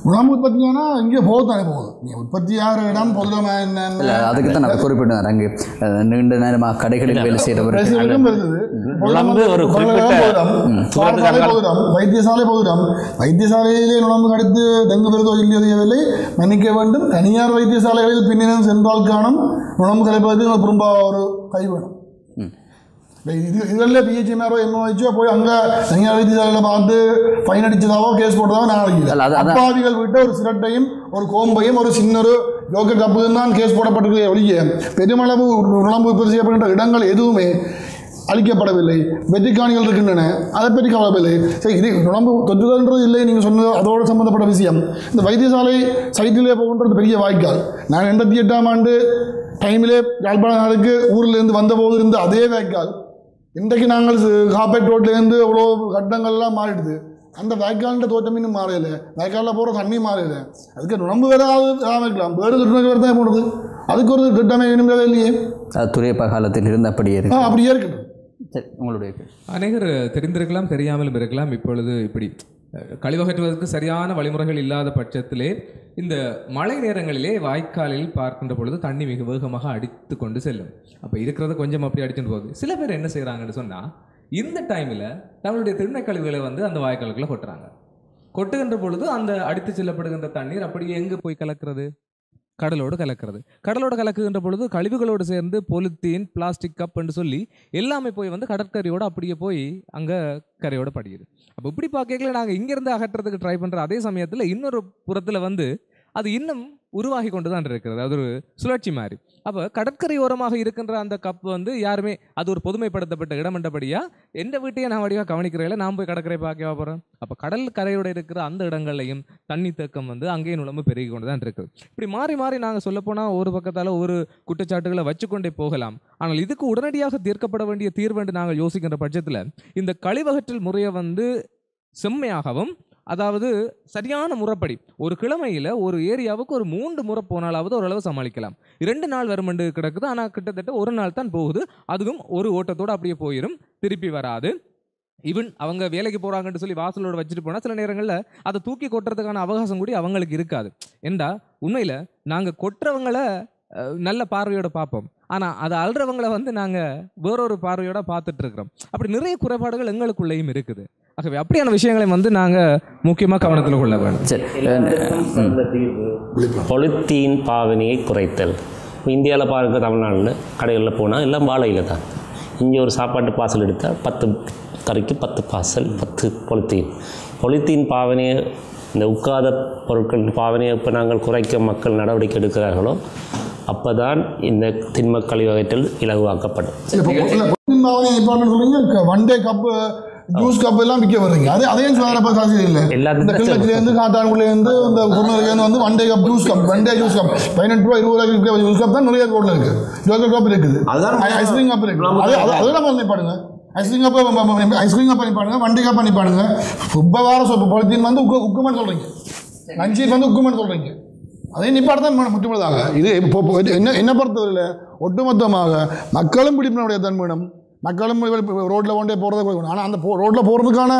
உணவு உற்பத்தியானா இங்கே போகத்தானே போகுது. நீ உற்பத்தி ஆகிற இடம் பொது இடம் என்ன இல்லை அதுக்கு தான் நான் குறிப்பிட்டேன் அங்கே நீண்ட நேரமாக கடைகளில் வேலை செய்கிறவர்கள் பேசுவதற்கும் நுழம்பு ஒரு குறிப்பிட்ட வைத்தியசாலை பொதுடம் வைத்தியசாலையிலே நுழம்பு கடித்து டெங்கு பெருதோ இல்லையவில்லை மன்னிக்க வேண்டும். தனியார் வைத்தியசாலைகளில் பின்னிடம் சென்றால் காணும். நுழம்பு கலைப்பதற்கு திரும்ப ஒரு கை வேணும். இது இதெல்லாம் பிஹெச்எம்ஆரோ என்ன வச்சோ போய் அங்கே தனியார் வைத்தியசாலையில் பார்த்து ஃபைன் அடிச்சதாவோ கேஸ் போட்டதாவோ நான் அதான். அப்பாவிகள் விட்டு ஒரு சிரட்டையும் ஒரு கோம்பையும் ஒரு சின்ன ஒரு யோக தான் கேஸ் போடப்பட்டிருக்க ஒழிய பெருமளவு உடம்பு உற்பத்தி செய்யப்படுகின்ற இடங்கள் எதுவுமே அளிக்கப்படவில்லை வெற்றிக்காணிகள் இருக்கின்றன. அதை பற்றி கவலையில்லை சரி இது உடம்பு தொற்றுதல்ன்றது இல்லை நீங்கள் சொன்னது அதோடு சம்மந்தப்பட்ட விஷயம். இந்த வைத்தியசாலை சைட்டிலே போகின்றது பெரிய வாய்க்கால். நான் எண்பத்தி எட்டாம் ஆண்டு டைமிலே யாழ்ப்பாண நாடுக்கு ஊரிலிருந்து வந்தபோது இருந்த அதே வாய்க்கால். இன்றைக்கு நாங்கள் காப்பேட் ரோட்லேருந்து இவ்வளோ கட்டங்கள்லாம் மாறிடுது. அந்த வாய்க்கால்ன்ற தோட்டம் இன்னும் மாறையில வாய்க்காலில் போகிற தண்ணி மாறையில அதுக்கு நுழம்பு வேற ஆரம்பிக்கலாம் வேறு தொற்று வேறு தான் போடுது. அதுக்கு ஒரு திட்டமே வேணுங்கிறதே இல்லையே. துறையப்ப காலத்தில் இருந்து அப்படியே இருக்கு. அப்படியே இருக்குது சரி உங்களுடைய அநேகர் தெரிந்திருக்கலாம் தெரியாமலும் இருக்கலாம். இப்பொழுது இப்படி கழிவகற்றுவதற்கு சரியான வழிமுறைகள் இல்லாத பட்சத்திலே இந்த மழை நேரங்களிலே வாய்க்காலில் பார்க்கின்ற பொழுது தண்ணி மிக வேகமாக அடித்து கொண்டு செல்லும். அப்போ இருக்கிறத கொஞ்சம் அப்படி அடிச்சுட்டு போகுது. சில பேர் என்ன செய்கிறாங்கன்னு சொன்னால் இந்த டைமில் தங்களுடைய திண்ணை கழிவுகளை வந்து அந்த வாய்க்காலுக்குள்ளே கொட்டுறாங்க. கொட்டுகின்ற பொழுது அந்த அடித்து செல்லப்படுகின்ற தண்ணீர் அப்படியே எங்கே போய் கலக்கிறது? கடலோடு கலக்கிறது. கடலோடு கலக்குகின்ற பொழுது கழிவுகளோடு சேர்ந்து பொலித்தீன் பிளாஸ்டிக் கப் என்று சொல்லி எல்லாமே போய் வந்து கடற்கரையோடு அப்படியே போய் அங்கே கரையோடு படியுது அப்போ இப்படி பார்க்கல நாங்கள் இங்கேருந்து அகற்றுறதுக்கு ட்ரை பண்ணுற அதே சமயத்தில் இன்னொரு புறத்தில் வந்து அது இன்னும் உருவாகி கொண்டு தான் இருக்கிறது. அது ஒரு சுழற்சி மாதிரி. அப்போ கடற்கரையோரமாக இருக்கின்ற அந்த கப் வந்து யாருமே அது ஒரு பொதுமைப்படுத்தப்பட்ட இடம் எந்த வீட்டையும் நான் வடிவாக கவனிக்கிறதில்ல நான் போய் கடற்கரை பார்க்க போகிறேன் அப்போ கடல் கரையோடு இருக்கிற அந்த இடங்கள்லையும் தண்ணி தேக்கம் வந்து அங்கேயும் நுழம்பு பெருகி கொண்டு தான் இருக்குது இப்படி மாறி மாறி நாங்கள் சொல்லப்போனால் ஒரு பக்கத்தால் ஒரு குற்றச்சாட்டுகளை வச்சுக்கொண்டே போகலாம். ஆனால் இதுக்கு உடனடியாக தீர்க்கப்பட வேண்டிய தீர்வென்று நாங்கள் யோசிக்கின்ற பட்சத்தில் இந்த கழிவகற்றல் முறையை வந்து செம்மையாகவும் அதாவது சரியான முறைப்படி. ஒரு கிழமையில் ஒரு ஏரியாவுக்கு ஒரு மூன்று முறை போனாலாவது ஓரளவு சமாளிக்கலாம். இரண்டு நாள் வருமண்டு கிடக்குது. ஆனால் கிட்டத்தட்ட ஒரு நாள் தான் போகுது. அதுவும் ஒரு ஓட்டத்தோடு அப்படியே போயிடும் திருப்பி வராது. ஈவன் அவங்க வேலைக்கு போகிறாங்கன்னு சொல்லி வாசலோட வச்சுட்டு போனால் சில நேரங்களில் அதை தூக்கி கொட்டுறதுக்கான அவகாசம் கூட அவங்களுக்கு இருக்காது. ஏண்டா? உண்மையில் நாங்கள் கொட்டுறவங்கள நல்ல பார்வையோட பார்ப்போம். ஆனால் அதை அல்றவங்கள வந்து நாங்கள் வேறொரு பார்வையோட பார்த்துட்டு இருக்கிறோம் அப்படி நிறைய குறைபாடுகள் எங்களுக்குள்ளேயும் இருக்குது. ஆகவே அப்படியான விஷயங்களை வந்து நாங்கள் முக்கியமாக கவனத்தில் கொள்ள வேண்டும். சரி பொலித்தீன் பாவனையை குறைத்தல். இந்தியாவில் பாருங்க தமிழ்நாட்டில் கடைகளில் போனால் எல்லாம் வாழையில் தான். இங்கே ஒரு சாப்பாட்டு பார்சல் எடுத்தால் பத்து கறிக்கு பத்து பார்சல் பத்து பொலித்தீன். பொலித்தீன் பாவனையை இந்த உட்காத பொருட்கள் பாவனையை இப்போ நாங்கள் குறைக்க மக்கள் நடவடிக்கை எடுக்கிறார்களோ அப்போ தான் இந்த திண்ம கழிவகற்றல் இலகுவாக்கப்படும். இல்லை இப்போ இல்லை பொட்டின் பாவனை இப்போ சொல்லுங்க one day cup juice cup எல்லாம் விற்க வர்றீங்க. அது அதையும் சாதாரண காசு இல்லை? எல்லாத்துக்கும் இந்த கிள்ளச்சிலேருந்து காட்டான்குள்ளேருந்து இந்த குருநூறுலேருந்து வந்து one day cup juice cup one day juice cup பதினெட்டு ரூபா இருபது ரூபாய்க்கு ஜூஸ் கப் தான் நிறைய ரோட்டில் இருக்குது ஜோக்கர் கப் இருக்குது. அதுதான் ஐஸ்கிரீம் கப் இருக்குது. அது அது அதெல்லாம் பண்ணி பாருங்க ஐஸ்கிரீம் கப் ஐஸ்கிரீம் கப் பண்ணி பாருங்க வண்டி கப் பண்ணி பாருங்க. இப்போ வாரம் சொல் பொலித்தீன் வந்து உக்கு உக்குமன்னு சொல்கிறீங்க நஞ்சீர் வந்து உக்குமன்னு சொல்கிறீங்க அதே நிப்பாடு தான் முற்றுமுழுதாக. இது இப்போ என்ன என்ன பொறுத்தவரையில் ஒட்டுமொத்தமாக மக்களும் பிடிப்பினுடைய தன்மையிடம் மக்களும் ரோட்டில் கொண்டே போகிறத ஆனால் அந்த போ ரோட்டில் போகிறதுக்கான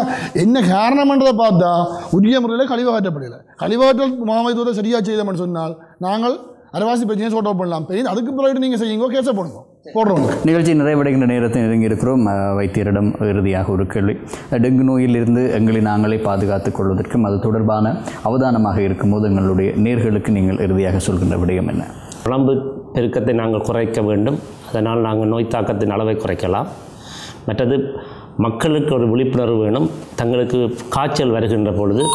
என்ன காரணம்ன்றதை பார்த்தா உரிய முறையில் கழிவகற்றப்படலை கழிவகற்றல் மாமத்துவத்தை சரியாக செய்தோம்னு சொன்னால் நாங்கள் அரைவாசி பிரச்சனையை சோட் அவுட் பண்ணலாம். பெரிய அதுக்கு பிறகு நீங்கள் செய்யுங்க கேஸை போடுங்க. போடுறோங்க நிகழ்ச்சி நிறைவடைகின்ற நேரத்தை நெருங்கி இருக்கிறோம் வைத்தியரிடம் இறுதியாக ஒரு கேள்வி. டெங்கு நோயிலிருந்து எங்களை நாங்களே பாதுகாத்துக் கொள்வதற்கும் அது தொடர்பான அவதானமாக இருக்கும்போது எங்களுடைய நேர்களுக்கு நீங்கள் இறுதியாக சொல்கின்ற விடயம் என்ன? உடம்பு பெருக்கத்தை நாங்கள் குறைக்க வேண்டும். அதனால் நாங்கள் நோய் தாக்கத்தின் அளவை குறைக்கலாம். மற்றது மக்களுக்கு ஒரு விழிப்புணர்வு வேணும். தங்களுக்கு காய்ச்சல் வருகின்ற பொழுது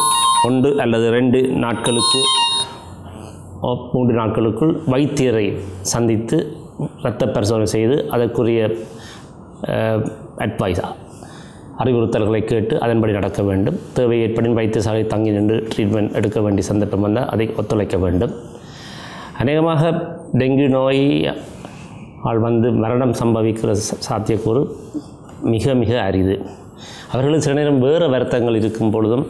ஒன்று அல்லது ரெண்டு நாட்களுக்கு மூன்று நாட்களுக்குள் வைத்தியரை சந்தித்து இரத்த பரிசோதனை செய்து அதற்குரிய அட்வைஸ் அறிவுறுத்தல்களை கேட்டு அதன்படி நடக்க வேண்டும். தேவை ஏற்படின் வைத்தியசாலை தங்கி நின்று ட்ரீட்மெண்ட் எடுக்க வேண்டிய சந்தர்ப்பம் வந்தால் அதை ஒத்துழைக்க வேண்டும். அநேகமாக டெங்கு நோய் ஆள் வந்து மரணம் சம்பவிக்கிற சாத்தியக்கூறு மிக மிக அரிது. அவர்களும் சில நேரம் வேறு வருத்தங்கள் இருக்கும் பொழுதும்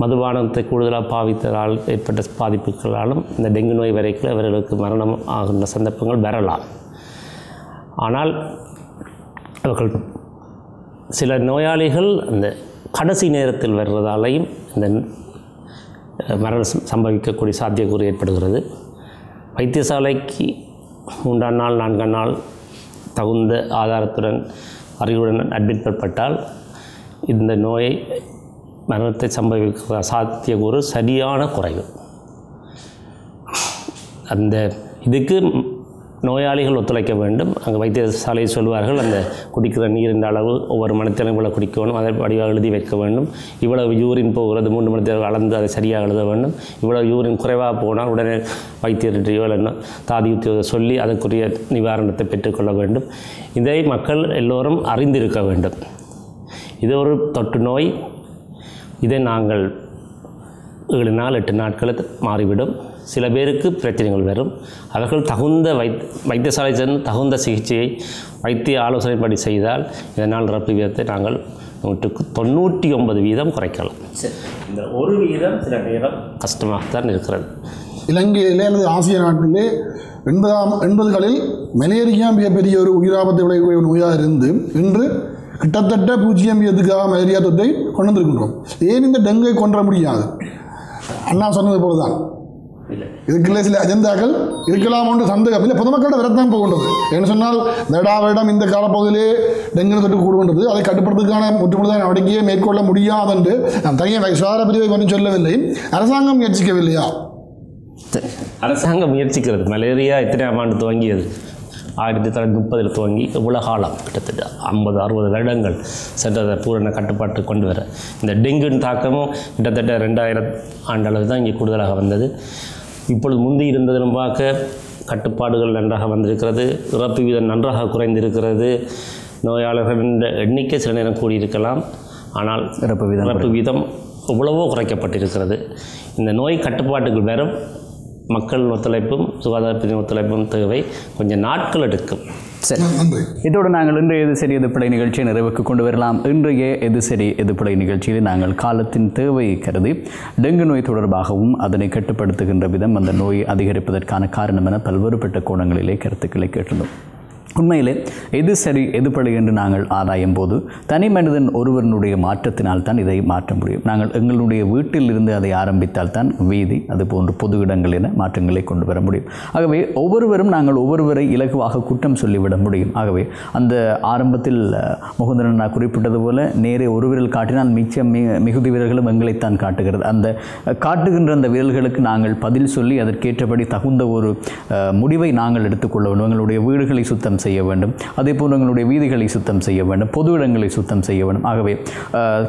மதுபானத்தை கூடுதலாக பாவித்ததால் ஏற்பட்ட பாதிப்புகளாலும் இந்த டெங்கு நோய் வரைக்கும் அவர்களுக்கு மரணம் ஆகின்ற சந்தர்ப்பங்கள் வரலாம். ஆனால் அவர்கள் சில நோயாளிகள் அந்த கடைசி நேரத்தில் வர்றதாலையும் இந்த மரணம் சம்- சம்பவிக்கக்கூடிய சாத்தியக்கூறு ஏற்படுகிறது. வைத்தியசாலைக்கு மூன்றாம் நாள் நான்காம் நாள் தகுந்த ஆதாரத்துடன் அறிவுடன் அட்மிட் பெறப்பட்டால் இந்த நோயை மரணத்தை சம்பவிக்கிற சாத்தியக்கூறு சரியான குறைவு. அந்த இதுக்கு நோயாளிகள் ஒத்துழைக்க வேண்டும். அங்கே வைத்தியசாலை சொல்வார்கள் அந்த குடிக்கிற நீரின் அளவு ஒவ்வொரு மணித்தேரம் இவ்வளோ குடிக்கணும் அதை வடிவாக எழுதி வைக்க வேண்டும். இவ்வளவு யூரின் போகிறது மூன்று மணித்தேரம் அளந்து அதை சரியாக எழுத வேண்டும். இவ்வளவு யூரின் குறைவாக போனால் உடனே வைத்தியர்கிட்டையோ இல்லைன்னா தாதி உத்தியோக சொல்லி அதற்குரிய நிவாரணத்தை பெற்றுக்கொள்ள வேண்டும். இதை மக்கள் எல்லோரும் அறிந்திருக்க வேண்டும். இது ஒரு தொற்று நோய். இதை நாங்கள் ஏழு நாள் எட்டு நாட்களில் மாறிவிடும். சில பேருக்கு பிரச்சனைகள் வரும். அவர்கள் தகுந்த வை வைத்தியசாலை சென்று தகுந்த சிகிச்சையை வைத்திய ஆலோசனைப்படி செய்தால் இதனால் இறப்பு வீதத்தை நாங்கள் நூற்றுக்கு தொண்ணூற்றி ஒன்பது வீதம் குறைக்கலாம். இந்த ஒரு வீதம் சில நேரம் கஷ்டமாகத்தான் இருக்கிறது. இலங்கையிலே அல்லது ஆசிய நாட்டிலே எண்பதாம் எண்பதுகளில் மலேரியா மிகப்பெரிய ஒரு உயிராபத்தை விளைவிக்கக்கூடிய ஒரு நோயாக இருந்து இன்று கிட்டத்தட்ட பூஜ்ஜியம் வீதத்துக்காக மலேரியா தொற்றை கொண்டு வந்திருக்கின்றோம் ஏன் இந்த டெங்கை கொன்ற முடியாது? அண்ணா சொன்னது போலதான். இதுக்குள்ள சில அஜெண்டாக்கள் இருக்கலாம் என்று சந்தேகம். இல்லை பொதுமக்களோட விரத்தான் போகின்றது. ஏன்னு சொன்னால் வருடா வருடம் இந்த காலப்பகுதியிலே டெங்கு தொற்று கூடுகின்றது. அதை கட்டுப்படுத்துவதற்கான முற்றுமுழுதான நடவடிக்கையை மேற்கொள்ள முடியாது என்று நாம் தனியாக சுகாதார பிரிவை மட்டும் சொல்லவில்லை. அரசாங்கம் முயற்சிக்கவில்லையா? அரசாங்கம் முயற்சிக்கிறது. மலேரியா எத்தனையாம் ஆண்டு துவங்கியது? ஆயிரத்தி தொள்ளாயிரத்தி முப்பதில் துவங்கி இவ்வளோ காலம் கிட்டத்தட்ட ஐம்பது அறுபது வருடங்கள் சென்றதை பூரண கட்டுப்பாட்டு கொண்டு வர. இந்த டெங்குவின் தாக்கமும் கிட்டத்தட்ட ரெண்டாயிரம் ஆண்டளவு தான் இங்கே கூடுதலாக வந்தது. இப்பொழுது முந்தி இருந்ததிலும் பார்க்க கட்டுப்பாடுகள் நன்றாக வந்திருக்கிறது இறப்பு வீதம் நன்றாக குறைந்திருக்கிறது நோயாளர்களின் எண்ணிக்கை சில நேரம் கூடியிருக்கலாம். ஆனால் இறப்பு வீதம் இறப்பு வீதம் எவ்வளவோ குறைக்கப்பட்டிருக்கிறது. இந்த நோய் கட்டுப்பாட்டுக்கு வரும் மக்கள் ஒத்துழைப்பும் சுகாதாரத்தின் ஒத்துழைப்பும் தேவை. கொஞ்சம் நாட்கள் எடுக்கும். சரி. இதோடு நாங்கள் இன்றைய எது சரி எது பிழை நிகழ்ச்சியை நிறைவுக்கு கொண்டு வரலாம். இன்றைய எது சரி எது பிழை நிகழ்ச்சியில் நாங்கள் காலத்தின் தேவையை கருதி டெங்கு நோய் தொடர்பாகவும் அதனை கட்டுப்படுத்துகின்ற விதம் அந்த நோய் அதிகரிப்பதற்கான காரணம் என பல்வேறுபட்ட கோணங்களிலே கருத்துக்களை கேட்டிருந்தோம். உண்மையிலே எது சரி எது பழி என்று நாங்கள் ஆராயும் போது தனி மனிதன் ஒருவனுடைய மாற்றத்தினால் தான் இதை மாற்ற முடியும். நாங்கள் எங்களுடைய வீட்டில் இருந்து அதை ஆரம்பித்தால் தான் வீதி அது போன்ற பொது இடங்கள் என மாற்றங்களை கொண்டு வர முடியும். ஆகவே ஒவ்வொருவரும் நாங்கள் ஒவ்வொருவரை இலகுவாக குற்றம் சொல்லிவிட முடியும். ஆகவே அந்த ஆரம்பத்தில் முகுந்தரன் நான் குறிப்பிட்டது போல நேரே ஒரு விரல் காட்டினால் மிச்சம் மி மிகுதி வீரர்களும் எங்களைத்தான் காட்டுகிறது. அந்த காட்டுகின்ற அந்த விரல்களுக்கு நாங்கள் பதில் சொல்லி அதற்கேற்றபடி தகுந்த ஒரு முடிவை நாங்கள் எடுத்துக்கொள்ள வேண்டும். எங்களுடைய வீடுகளை சுத்தம் செய்ய வேண்டும். அதே போன்று எங்களுடைய வீதிகளை சுத்தம் செய்ய வேண்டும். பொது இடங்களை சுத்தம் செய்ய வேண்டும். ஆகவே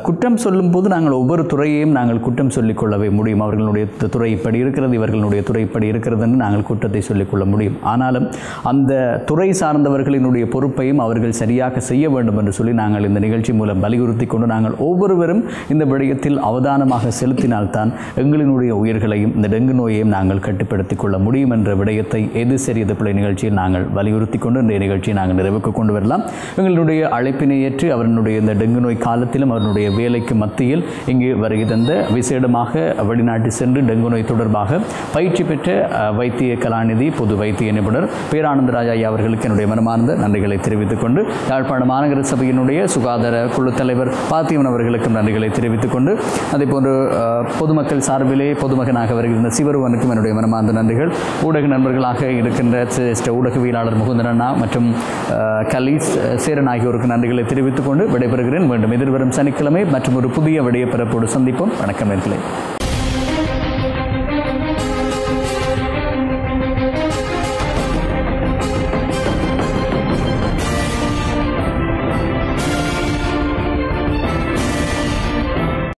குற்றம் சொல்லும் போது நாங்கள் ஒவ்வொரு துறையையும் நாங்கள் குற்றம் சொல்லிக்கொள்ளவே முடியும். அவர்களுடைய துறை இப்படி இருக்கிறது இவர்களுடைய துறை இப்படி இருக்கிறது என்று நாங்கள் குற்றத்தை சொல்லிக்கொள்ள முடியும். ஆனாலும் அந்த துறை சார்ந்தவர்களினுடைய பொறுப்பையும் அவர்கள் சரியாக செய்ய வேண்டும் என்று சொல்லி நாங்கள் இந்த நிகழ்ச்சி மூலம் வலியுறுத்தி கொண்டு நாங்கள் ஒவ்வொருவரும் இந்த விடயத்தில் அவதானமாக செலுத்தினால்தான் எங்களினுடைய உயிர்களையும் இந்த டெங்கு நோயையும் நாங்கள் கட்டுப்படுத்திக் கொள்ள முடியும் என்ற விடயத்தை எது சரி எது பிள்ளை நிகழ்ச்சியில் நாங்கள் வலியுறுத்தி கொண்டு நிகழ்ச்சியை நாங்கள் நிறைவுக்கு கொண்டு வரலாம். எங்களுடைய அழைப்பினை ஏற்று அவருடைய இந்த டெங்கு நோய் காலத்திலும் அவருடைய வேலைக்கு மத்தியில் இங்கு வருகை தந்த விசேடமாக வெளிநாட்டு சென்று டெங்கு நோய் தொடர்பாக பயிற்சி பெற்ற வைத்திய கலாநிதி பொது வைத்திய நிபுணர் பேரானந்தராஜ் ஐயா அவர்களுக்கு என்னுடைய மனமார்ந்த நன்றிகளை தெரிவித்துக் கொண்டு யாழ்ப்பாண மாநகர சபையினுடைய சுகாதார குழு தலைவர் பாத்தியவன் அவர்களுக்கும் நன்றிகளை தெரிவித்துக் கொண்டு அதே போன்று பொதுமக்கள் சார்பிலே பொதுமகனாக வருகின்ற சிவருவனுக்கும் என்னுடைய மனமார்ந்த நன்றிகள். ஊடக நண்பர்களாக இருக்கின்ற சிரேஷ்ட ஊடகவியலாளர் முகுந்தரண்ணா அண்ணா மற்றும் கலீஸ் சேரன் ஆகியோருக்கு நன்றிகளை தெரிவித்துக் கொண்டு விடைபெறுகிறேன். மீண்டும் எதிர்வரும் சனிக்கிழமை மற்றும் ஒரு புதிய விடயப்பரப்போடு சந்திப்போம். வணக்கம் நேர்களே.